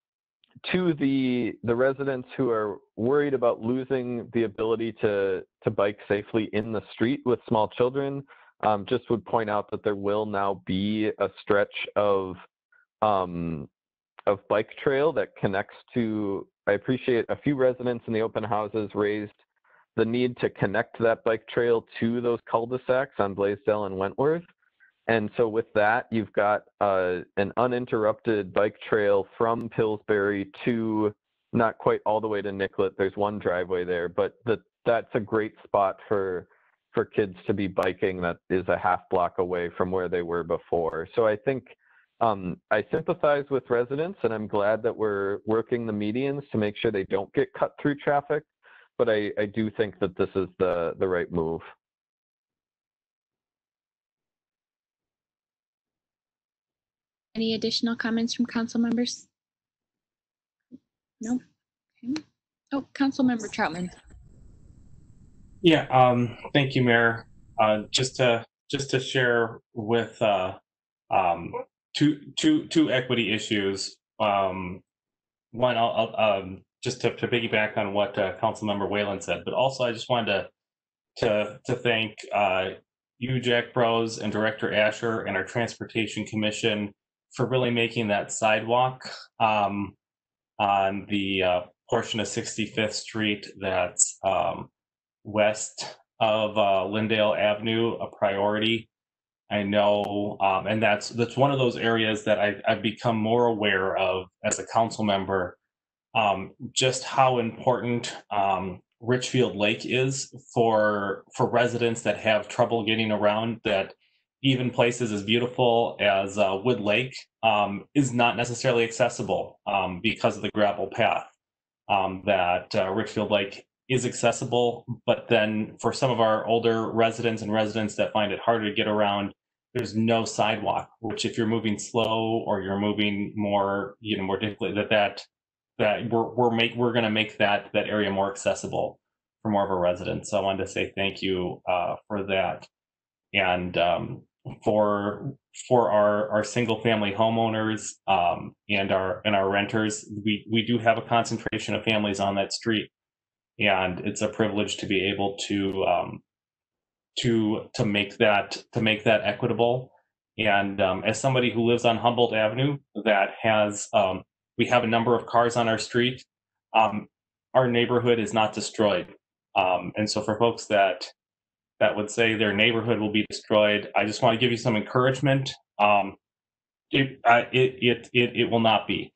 F: to the, the residents who are worried about losing the ability to, to bike safely in the street with small children, um, just would point out that there will now be a stretch of um, of bike trail that connects to. I appreciate a few residents in the open houses raised the need to connect that bike trail to those cul-de-sacs on Blaisdell and Wentworth. And so with that, you've got uh, an uninterrupted bike trail from Pillsbury to not quite all the way to Nicollet. There's one driveway there, but the, that's a great spot for for kids to be biking that is a half block away from where they were before. So I think um, I sympathize with residents and I'm glad that we're working the medians to make sure they don't get cut through traffic. But I, I do think that this is the, the right move.
A: Any additional comments from council members? No. Okay. Oh, council member Trautmann.
J: Yeah, um, thank you, Mayor. Uh, just to just to share with uh, um, two two two equity issues. Um, one, I'll, I'll um, just to, to piggyback on what uh, Councilmember Whalen said, but also I just wanted to to to thank uh, you, Jack Broz, and Director Asher, and our Transportation Commission for really making that sidewalk um, on the uh, portion of 65th Street that's um, west of uh, Lyndale Avenue a priority. I know, um, and that's that's one of those areas that I've, I've become more aware of as a council member, um, just how important um, Richfield Lake is for for residents that have trouble getting around. That even places as beautiful as uh, Wood Lake um, is not necessarily accessible um, because of the gravel path um, that uh, Richfield Lake is accessible. But then for some of our older residents and residents that find it harder to get around, there's no sidewalk. Which, if you're moving slow or you're moving more, you know, more difficult, that that that we're we're make we're going to make that that area more accessible for more of our residents. So I wanted to say thank you uh, for that, and um, for for our our single family homeowners um, and our and our renters. We we do have a concentration of families on that street and it's a privilege to be able to um, to to make that to make that equitable. And um, as somebody who lives on Humboldt Avenue, that has um, we have a number of cars on our street. Um, our neighborhood is not destroyed, um, and so for folks that that would say their neighborhood will be destroyed, I just want to give you some encouragement. Um, it, uh, it, it it it will not be.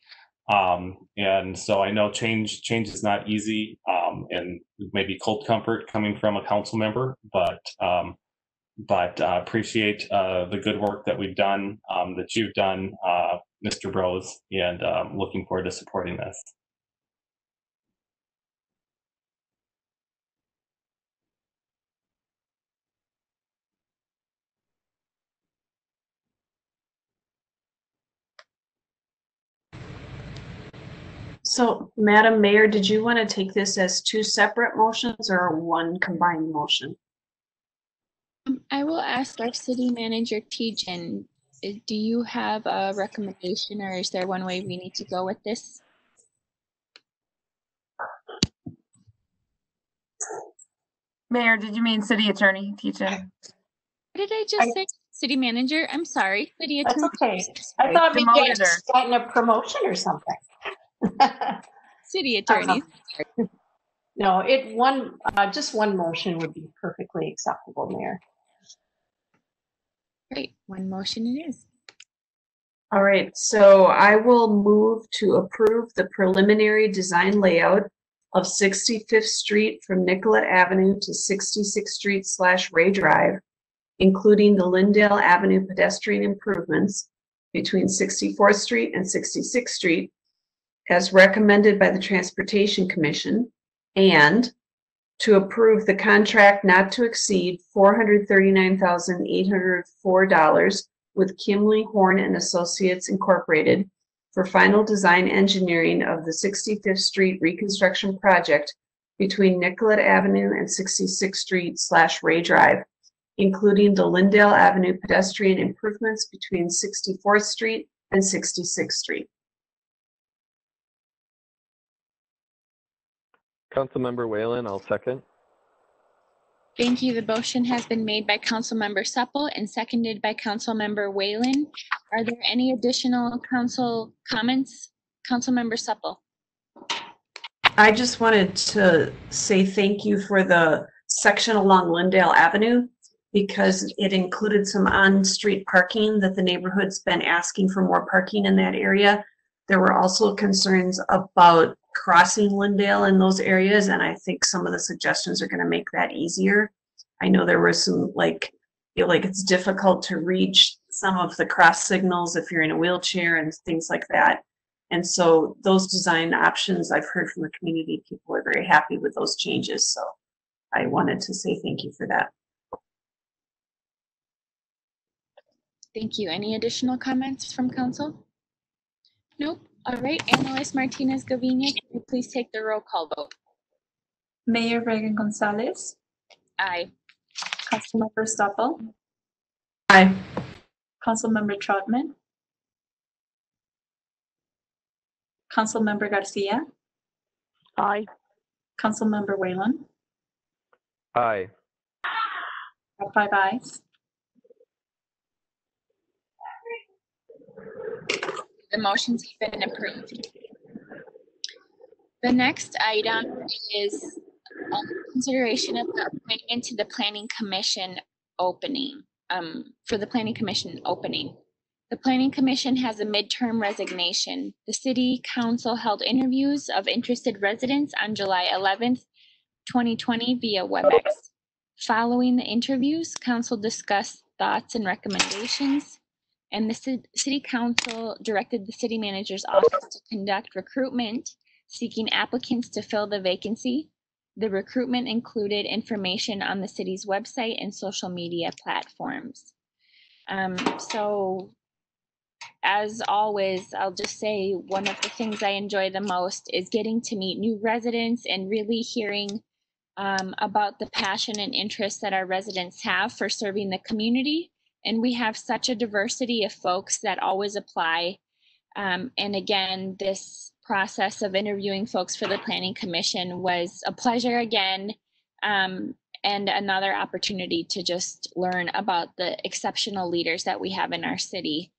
J: Um, and so I know change change is not easy, um, and maybe cold comfort coming from a council member, but um, but uh, appreciate uh, the good work that we've done, um, that you've done, uh, Mr. Broz, and um, looking forward to supporting this.
C: So, Madam Mayor, did you want to take this as two separate motions or one combined motion?
A: Um, I will ask our city manager, Tietjen, uh, do you have a recommendation or is there one way we need to go with this?
K: Mayor, did you mean city attorney, teacher?
A: What did I just say? City manager? I'm sorry, city attorney.
O: That's
A: attorney.
O: okay. I thought maybe I
K: Demoted her.
O: was getting a promotion or something.
A: City attorney.
O: No, it, one, uh, just one motion would be perfectly acceptable, Mayor.
A: Great, one motion it is.
C: All right, so I will move to approve the preliminary design layout of 65th Street from Nicollet Avenue to 66th Street slash Ray Drive, including the Lyndale Avenue pedestrian improvements between 64th Street and 66th Street as recommended by the Transportation Commission, and to approve the contract not to exceed $439,804 with Kimley Horn and Associates Incorporated for final design engineering of the 65th Street reconstruction project between Nicollet Avenue and 66th Street slash Ray Drive, including the Lyndale Avenue pedestrian improvements between 64th Street and 66th Street.
F: Councilmember Whalen, I'll second.
A: Thank you. The motion has been made by Councilmember Supple and seconded by Councilmember Whalen. Are there any additional council comments? Councilmember Supple.
C: I just wanted to say thank you for the section along Lyndale Avenue because it included some on-street parking that the neighborhood's been asking for more parking in that area. There were also concerns about crossing Lyndale in those areas, and I think some of the suggestions are gonna make that easier. I know there were some, like, feel like it's difficult to reach some of the cross signals if you're in a wheelchair and things like that. And so those design options, I've heard from the community, people are very happy with those changes, so I wanted to say thank you for that.
A: Thank you. Any additional comments from council? Nope. All right. Analyst Martinez Gavina, can you please take the roll call vote?
H: Mayor Regan Gonzalez,
A: Aye.
H: Councilmember Supple,
C: Aye.
H: Councilmember Trautmann, Councilmember Garcia,
B: Aye.
H: Councilmember Whalen,
F: Aye.
H: have five ayes.
A: The motions have been approved. The next item is um, consideration of the appointment to the planning commission opening, um, for the planning commission opening. The planning commission has a midterm resignation. The city council held interviews of interested residents on July eleventh, twenty twenty via WebEx. Following the interviews, council discussed thoughts and recommendations. And the city council directed the city manager's office to conduct recruitment seeking applicants to fill the vacancy. The recruitment included information on the city's website and social media platforms. Um, so as always, I'll just say one of the things I enjoy the most is getting to meet new residents and really hearing um, about the passion and interest that our residents have for serving the community. And we have such a diversity of folks that always apply. Um, and again, this process of interviewing folks for the Planning Commission was a pleasure again. Um, and another opportunity to just learn about the exceptional leaders that we have in our city.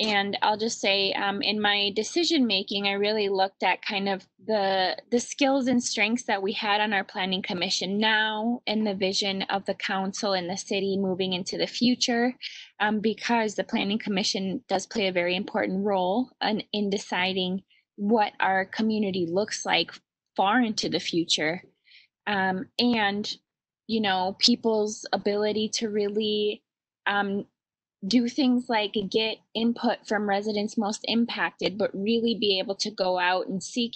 A: And I'll just say, um, in my decision making, I really looked at kind of the the skills and strengths that we had on our planning commission now, and the vision of the council and the city moving into the future, um, because the planning commission does play a very important role in, in deciding what our community looks like far into the future, um, and you know people's ability to really um, do things like get input from residents most impacted, but really be able to go out and seek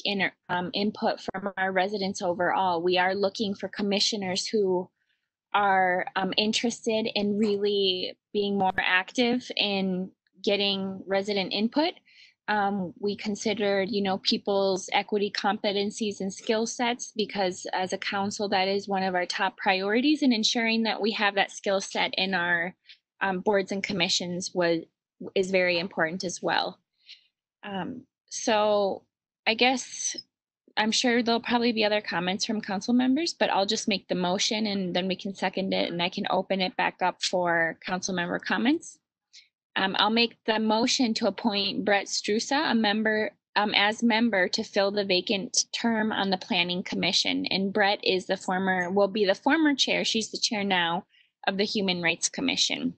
A: um, input from our residents overall. We are looking for commissioners who are um, interested in really being more active in getting resident input. Um, we considered, you know, people's equity competencies and skill sets because as a council, that is one of our top priorities in ensuring that we have that skill set in our um, boards and commissions was is very important as well. Um, so I guess I'm sure there'll probably be other comments from council members, but I'll just make the motion and then we can second it and I can open it back up for council member comments. Um, I'll make the motion to appoint Brett Strusa, a member, um, as member to fill the vacant term on the planning commission. And Brett is the former, will be the former chair, she's the chair now, of the Human Rights Commission.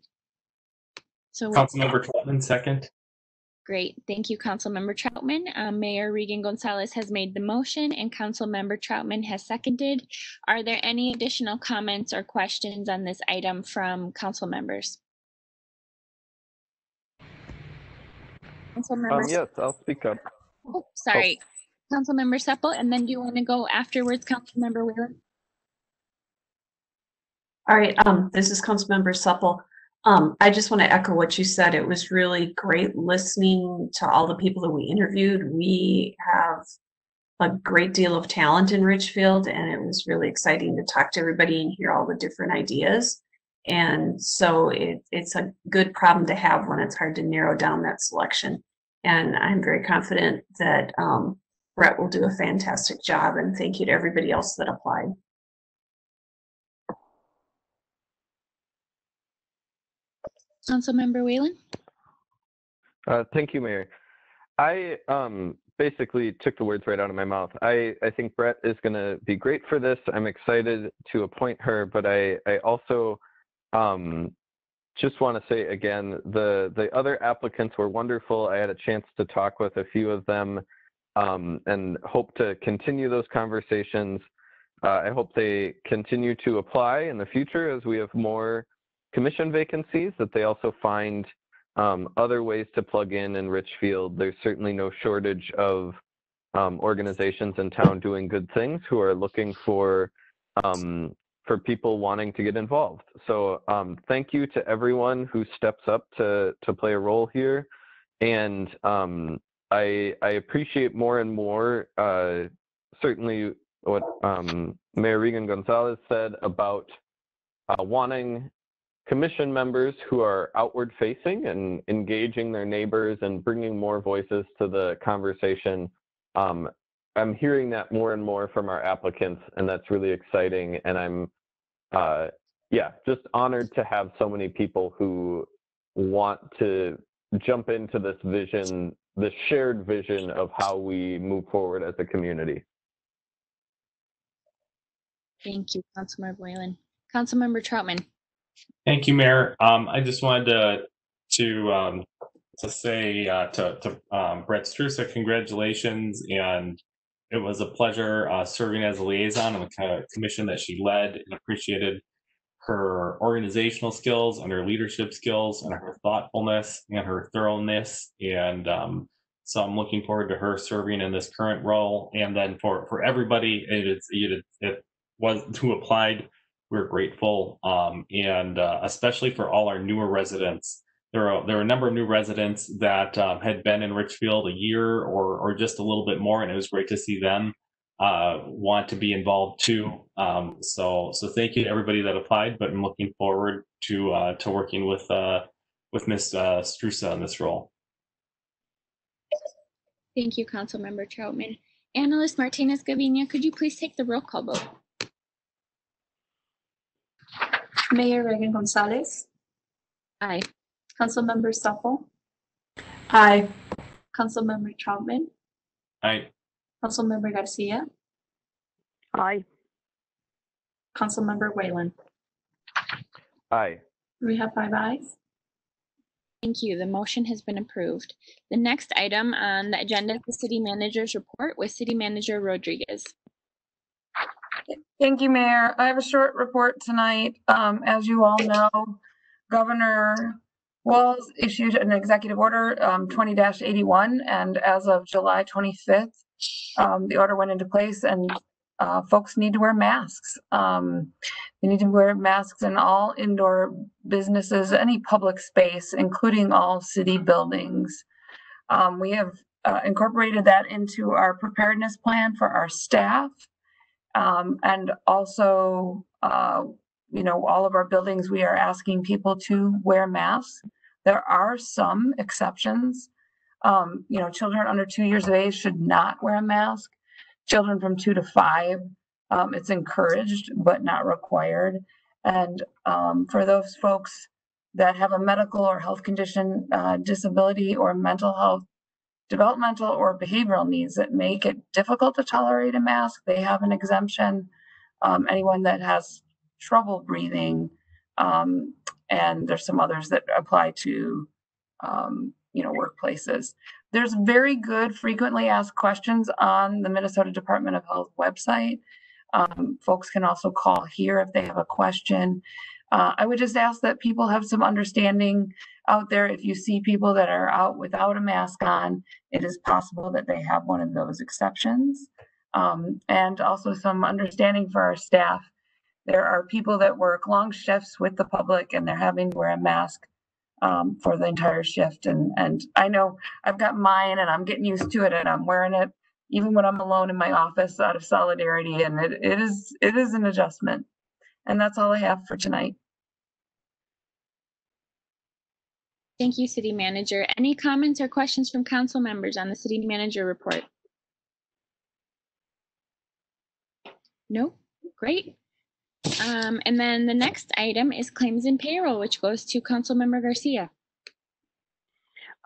A: So
J: Councilmember Trautmann, second.
A: great. Thank you, Councilmember Trautmann. Um, Mayor Regan Gonzalez has made the motion and Councilmember Trautmann has seconded. Are there any additional comments or questions on this item from council members?
F: Um,
A: Councilmember,
F: yes, I'll speak up.
A: oh, sorry, Councilmember Supple, and then do you want to go afterwards, Councilmember Whalen?
C: All right, um, this is Councilmember Supple. Um, I just want to echo what you said. It was really great listening to all the people that we interviewed. We have a great deal of talent in Richfield, and it was really exciting to talk to everybody and hear all the different ideas. And so it, it's a good problem to have when it's hard to narrow down that selection. And I'm very confident that um, Brett will do a fantastic job. And thank you to everybody else that applied.
A: Councilmember Whalen?
F: Uh, thank you, Mayor. I um, basically took the words right out of my mouth. I, I think Brett is going to be great for this. I'm excited to appoint her, but I, I also um, just want to say again, the, the other applicants were wonderful. I had a chance to talk with a few of them um, and hope to continue those conversations. Uh, I hope they continue to apply in the future as we have more commission vacancies, that they also find um, other ways to plug in in Richfield. There's certainly no shortage of um, organizations in town doing good things who are looking for um, for people wanting to get involved. So um, thank you to everyone who steps up to to play a role here, and um, I I appreciate more and more uh, certainly what um, Mayor Regan Gonzalez said about uh, wanting commission members who are outward facing and engaging their neighbors and bringing more voices to the conversation. Um, I'm hearing that more and more from our applicants, and that's really exciting. And I'm, uh, yeah, just honored to have so many people who want to jump into this vision, the shared vision of how we move forward as a community.
A: Thank you, Councilmember Whalen. Councilmember Trautmann?
J: Thank you, Mayor. Um, I just wanted to to um, to say uh, to to um, Brett Strusa, congratulations, and it was a pleasure uh, serving as a liaison on the commission that she led, and appreciated her organizational skills and her leadership skills and her thoughtfulness and her thoroughness, and um, so I'm looking forward to her serving in this current role, and then for for everybody, it is it, it was who applied we're grateful, um, and uh, especially for all our newer residents. There are there are a number of new residents that um, had been in Richfield a year or or just a little bit more, and it was great to see them uh, want to be involved too. Um, so so thank you to everybody that applied, but I'm looking forward to uh, to working with uh, with Ms. Uh, Strusa in this role.
A: Thank you, Councilmember Trautmann. Analyst Martinez Gavina, could you please take the roll call vote?
H: Mayor Regan Gonzalez,
A: Aye.
H: Councilmember Supple,
C: Aye.
H: Councilmember Trautmann,
J: I
H: Councilmember Garcia,
B: Aye.
H: Councilmember Whalen.
F: Aye.
H: We have five ayes.
A: Thank you. The motion has been approved. The next item on the agenda is the city manager's report with City Manager Rodriguez.
K: Thank you, Mayor. I have a short report tonight. Um, as you all know, Governor Walz issued an executive order, um, twenty eighty-one, and as of July twenty-fifth, um, the order went into place and, uh, folks need to wear masks. Um, they need to wear masks in all indoor businesses, any public space, including all city buildings. Um, we have, uh, incorporated that into our preparedness plan for our staff. Um, and also, uh, you know, all of our buildings, we are asking people to wear masks. There are some exceptions. Um, you know, children under two years of age should not wear a mask. Children from two to five, um, it's encouraged but not required. And um, for those folks that have a medical or health condition, uh, disability, or mental health developmental or behavioral needs that make it difficult to tolerate a mask, they have an exemption. Um, anyone that has trouble breathing, um, and there's some others that apply to, um, you know, workplaces. There's very good frequently asked questions on the Minnesota Department of Health website. Um, folks can also call here if they have a question. Uh, I would just ask that people have some understanding out there. If you see people that are out without a mask on, it is possible that they have one of those exceptions. Um, and also some understanding for our staff. There are people that work long shifts with the public and they're having to wear a mask um, for the entire shift. And, and I know I've got mine and I'm getting used to it and I'm wearing it even when I'm alone in my office out of solidarity. And it, it is, it is an adjustment. And that's all I have for tonight.
A: Thank you, City Manager. Any comments or questions from council members on the City Manager report? No? Great. Um, and then the next item is claims and payroll, which goes to Councilmember Garcia.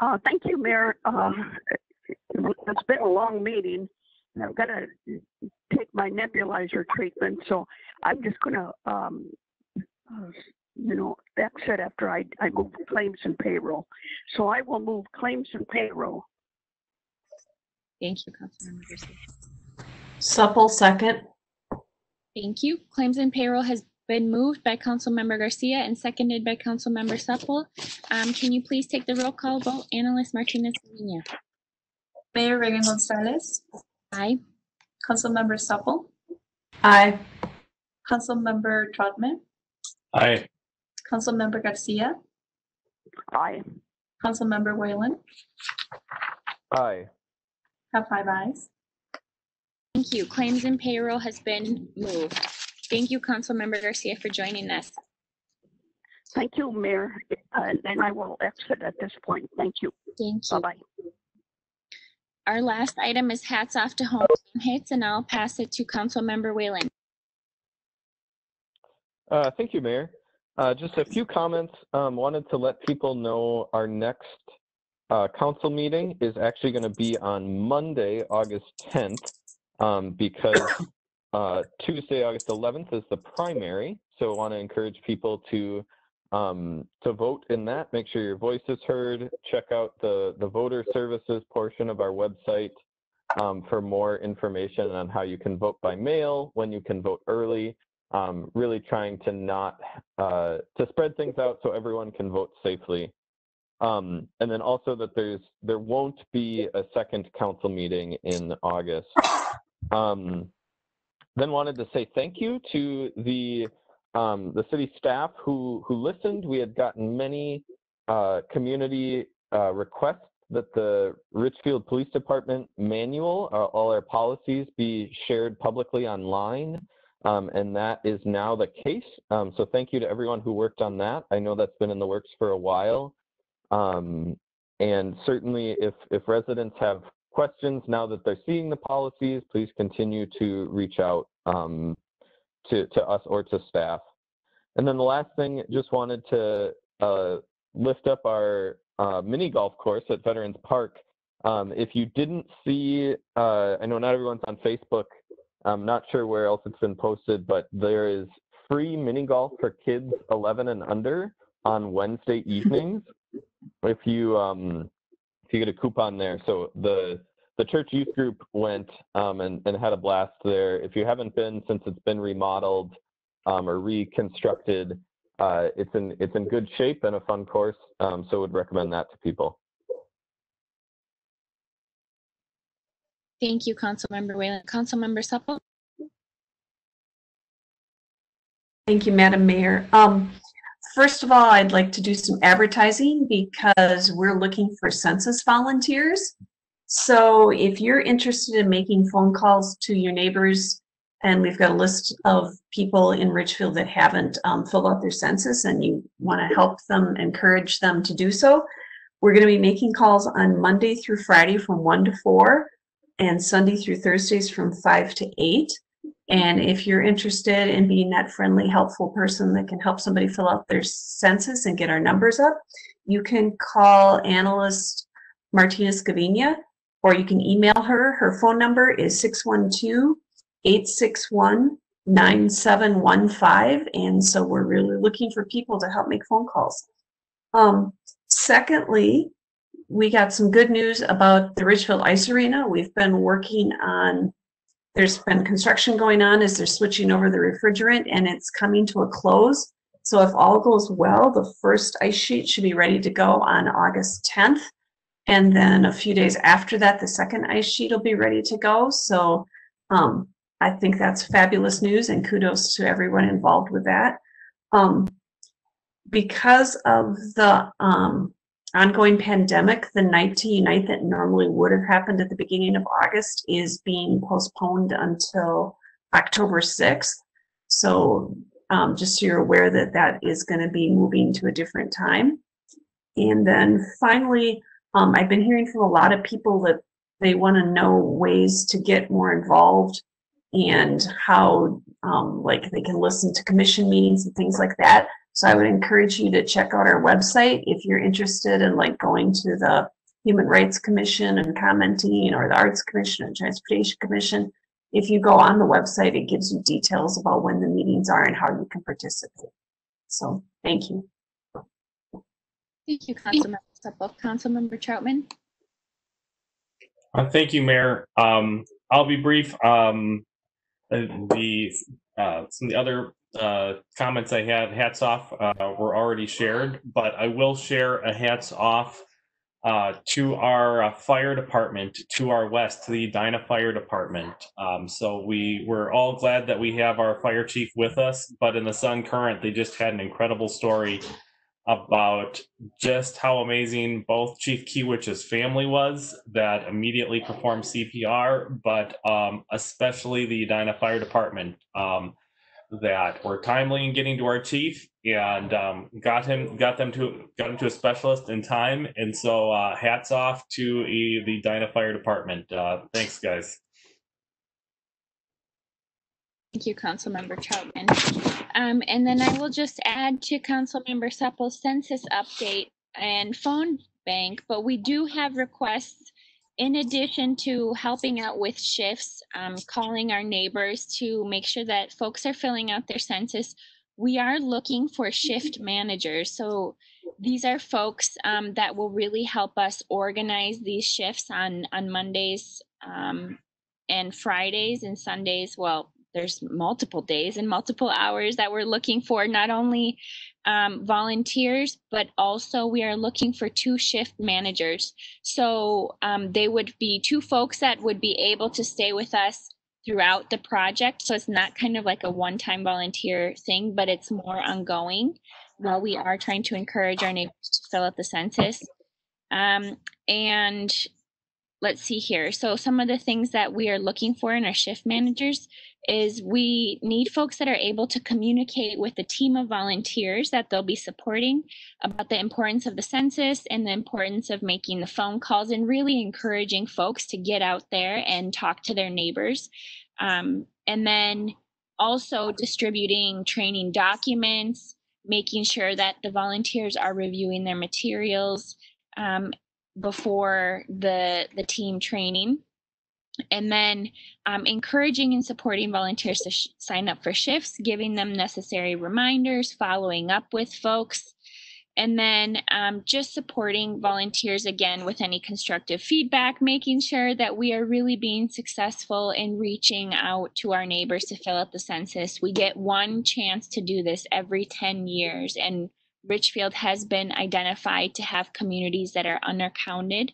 B: Uh, thank you, Mayor. Uh, it's been a long meeting. I've got to take my nebulizer treatment, so I'm just gonna, um, uh, you know, exit after I, I move claims and payroll. So I will move claims and payroll.
A: Thank you, Councilmember Garcia.
C: Supple, second.
A: Thank you. Claims and payroll has been moved by Councilmember Garcia and seconded by Councilmember Supple. Um, can you please take the roll call vote? Analyst Martinez Sevilla.
H: Mayor Regan Gonzalez,
A: Aye.
H: Councilmember Supple,
C: Aye.
H: Councilmember Trautmann,
J: Aye.
H: Councilmember Garcia,
B: Aye.
H: Councilmember Whalen,
F: Aye.
H: have five ayes.
A: Thank you. Claims and payroll has been moved. Thank you, Councilmember Garcia, for joining us.
B: Thank you, Mayor. Uh, and I will exit at this point. Thank you.
A: Thank you.
B: Bye-bye.
A: Our last item is hats off to home hits, and I'll pass it to Councilmember Whalen.
F: Uh, thank you, Mayor. Uh, just a few comments. Um, wanted to let people know our next uh, council meeting is actually going to be on Monday, August 10th, um, because uh, Tuesday, August 11th is the primary. So I want to encourage people to um, to vote in that. Make sure your voice is heard. Check out the the voter services portion of our website um, for more information on how you can vote by mail, when you can vote early. Um, really trying to not uh, to spread things out so everyone can vote safely. Um, and then also that there's there won't be a second council meeting in August. Um, then wanted to say thank you to the um, the city staff who who listened. We had gotten many uh, community uh, requests that the Richfield Police Department manual, uh, all our policies, be shared publicly online. Um, and that is now the case. Um, so thank you to everyone who worked on that. I know that's been in the works for a while. Um, and certainly if, if residents have questions now that they're seeing the policies, please continue to reach out um, to, to us or to staff. And then the last thing, just wanted to uh, lift up our uh, mini golf course at Veterans Park. Um, if you didn't see, uh, I know not everyone's on Facebook. I'm not sure where else it's been posted, but there is free mini golf for kids 11 and under on Wednesday evenings. If you um, if you get a coupon there, so the the church youth group went um, and, and had a blast there. If you haven't been since it's been remodeled um, or reconstructed, uh, it's in it's in good shape and a fun course. Um, so would recommend that to people.
A: Thank you, Council Councilmember Whalen. Councilmember Supple?
C: Thank you, Madam Mayor. Um, first of all, I'd like to do some advertising because we're looking for census volunteers. So if you're interested in making phone calls to your neighbors, and we've got a list of people in Richfield that haven't um, filled out their census and you want to help them, encourage them to do so, we're going to be making calls on Monday through Friday from 1 to 4 and Sunday through Thursdays from 5 to 8. And if you're interested in being that friendly, helpful person that can help somebody fill out their census and get our numbers up, you can call analyst Martina Gavina or you can email her. Her phone number is 612 861 9715. And so we're really looking for people to help make phone calls. Um, secondly, we got some good news about the Richfield Ice Arena. We've been working on, there's been construction going on as they're switching over the refrigerant and it's coming to a close. So if all goes well, the first ice sheet should be ready to go on August 10th. And then a few days after that, the second ice sheet will be ready to go. So um, I think that's fabulous news and kudos to everyone involved with that. Um, because of the um, ongoing pandemic, the night to unite that normally would have happened at the beginning of August is being postponed until October 6th. So um, just so you're aware that that is going to be moving to a different time. And then finally, um, I've been hearing from a lot of people that they want to know ways to get more involved and how um, like they can listen to commission meetings and things like that. So I would encourage you to check out our website if you're interested in like going to the Human Rights Commission and commenting or the Arts Commission and Transportation Commission. If you go on the website, it gives you details about when the meetings are and how you can participate. So thank you.
A: Thank you, Councilmember Supple. Councilmember Trautmann?
J: Uh, thank you, Mayor. Um, I'll be brief. Um, uh, the uh, some of the other uh, comments I had, hats off, uh, were already shared, but I will share a hats off uh, to our fire department to our west, to the Edina Fire Department. Um, so we we're all glad that we have our fire chief with us, but in the Sun Current, they just had an incredible story about just how amazing both Chief Kewitsch's family was that immediately performed CPR, but um, especially the Edina Fire Department um, that were timely in getting to our chief and um, got him got them to got him to a specialist in time. And so uh, hats off to the Edina Fire Department. Uh, thanks, guys.
A: Thank you, Councilmember Trautmann. Um, and then I will just add to Councilmember Supple's census update and phone bank, but we do have requests in addition to helping out with shifts, um, calling our neighbors to make sure that folks are filling out their census. We are looking for shift managers. So these are folks um, that will really help us organize these shifts on on Mondays um, and Fridays and Sundays. Well, there's multiple days and multiple hours that we're looking for not only um, volunteers but also we are looking for two shift managers. So um, they would be two folks that would be able to stay with us throughout the project. So it's not kind of like a one-time volunteer thing but it's more ongoing while we are trying to encourage our neighbors to fill out the census. Um, and let's see here. So some of the things that we are looking for in our shift managers is we need folks that are able to communicate with the team of volunteers that they'll be supporting about the importance of the census and the importance of making the phone calls and really encouraging folks to get out there and talk to their neighbors. Um, and then also distributing training documents, making sure that the volunteers are reviewing their materials um, before the the team training and then um, encouraging and supporting volunteers to sh- sign up for shifts, giving them necessary reminders, following up with folks, and then um, just supporting volunteers again with any constructive feedback, making sure that we are really being successful in reaching out to our neighbors to fill out the census. We get one chance to do this every 10 years, and Richfield has been identified to have communities that are undercounted,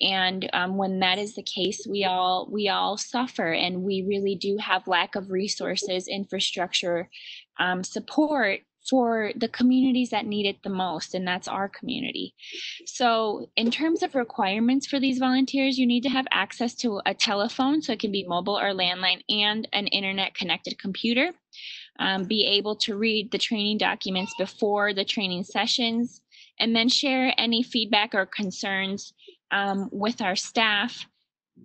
A: and um, when that is the case, we all we all suffer, and we really do have lack of resources, infrastructure, um, support for the communities that need it the most, and that's our community. So, in terms of requirements for these volunteers, you need to have access to a telephone, so it can be mobile or landline, and an internet connected computer um, be able to read the training documents before the training sessions, and then share any feedback or concerns um, with our staff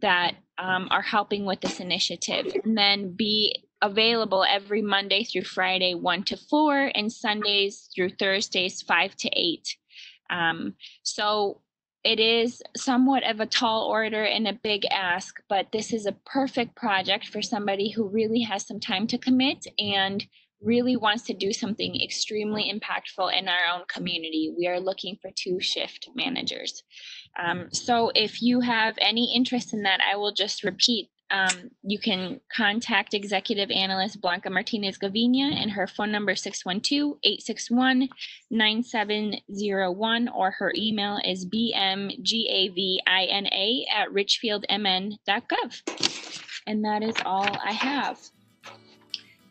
A: that um, are helping with this initiative. And then be available every Monday through Friday, 1 to 4, and Sundays through Thursdays, 5 to 8. Um, so it is somewhat of a tall order and a big ask, but this is a perfect project for somebody who really has some time to commit and really wants to do something extremely impactful in our own community. We are looking for two shift managers. Um, so if you have any interest in that, I will just repeat um, you can contact Executive Analyst Blanca Martinez Gavina and her phone number 612-861-9701 or her email is bmgavina at richfieldmn.gov. And that is all I have.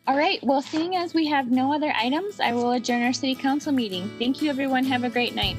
A: All right, well, seeing as we have no other items, I will adjourn our city council meeting. Thank you, everyone. Have a great night.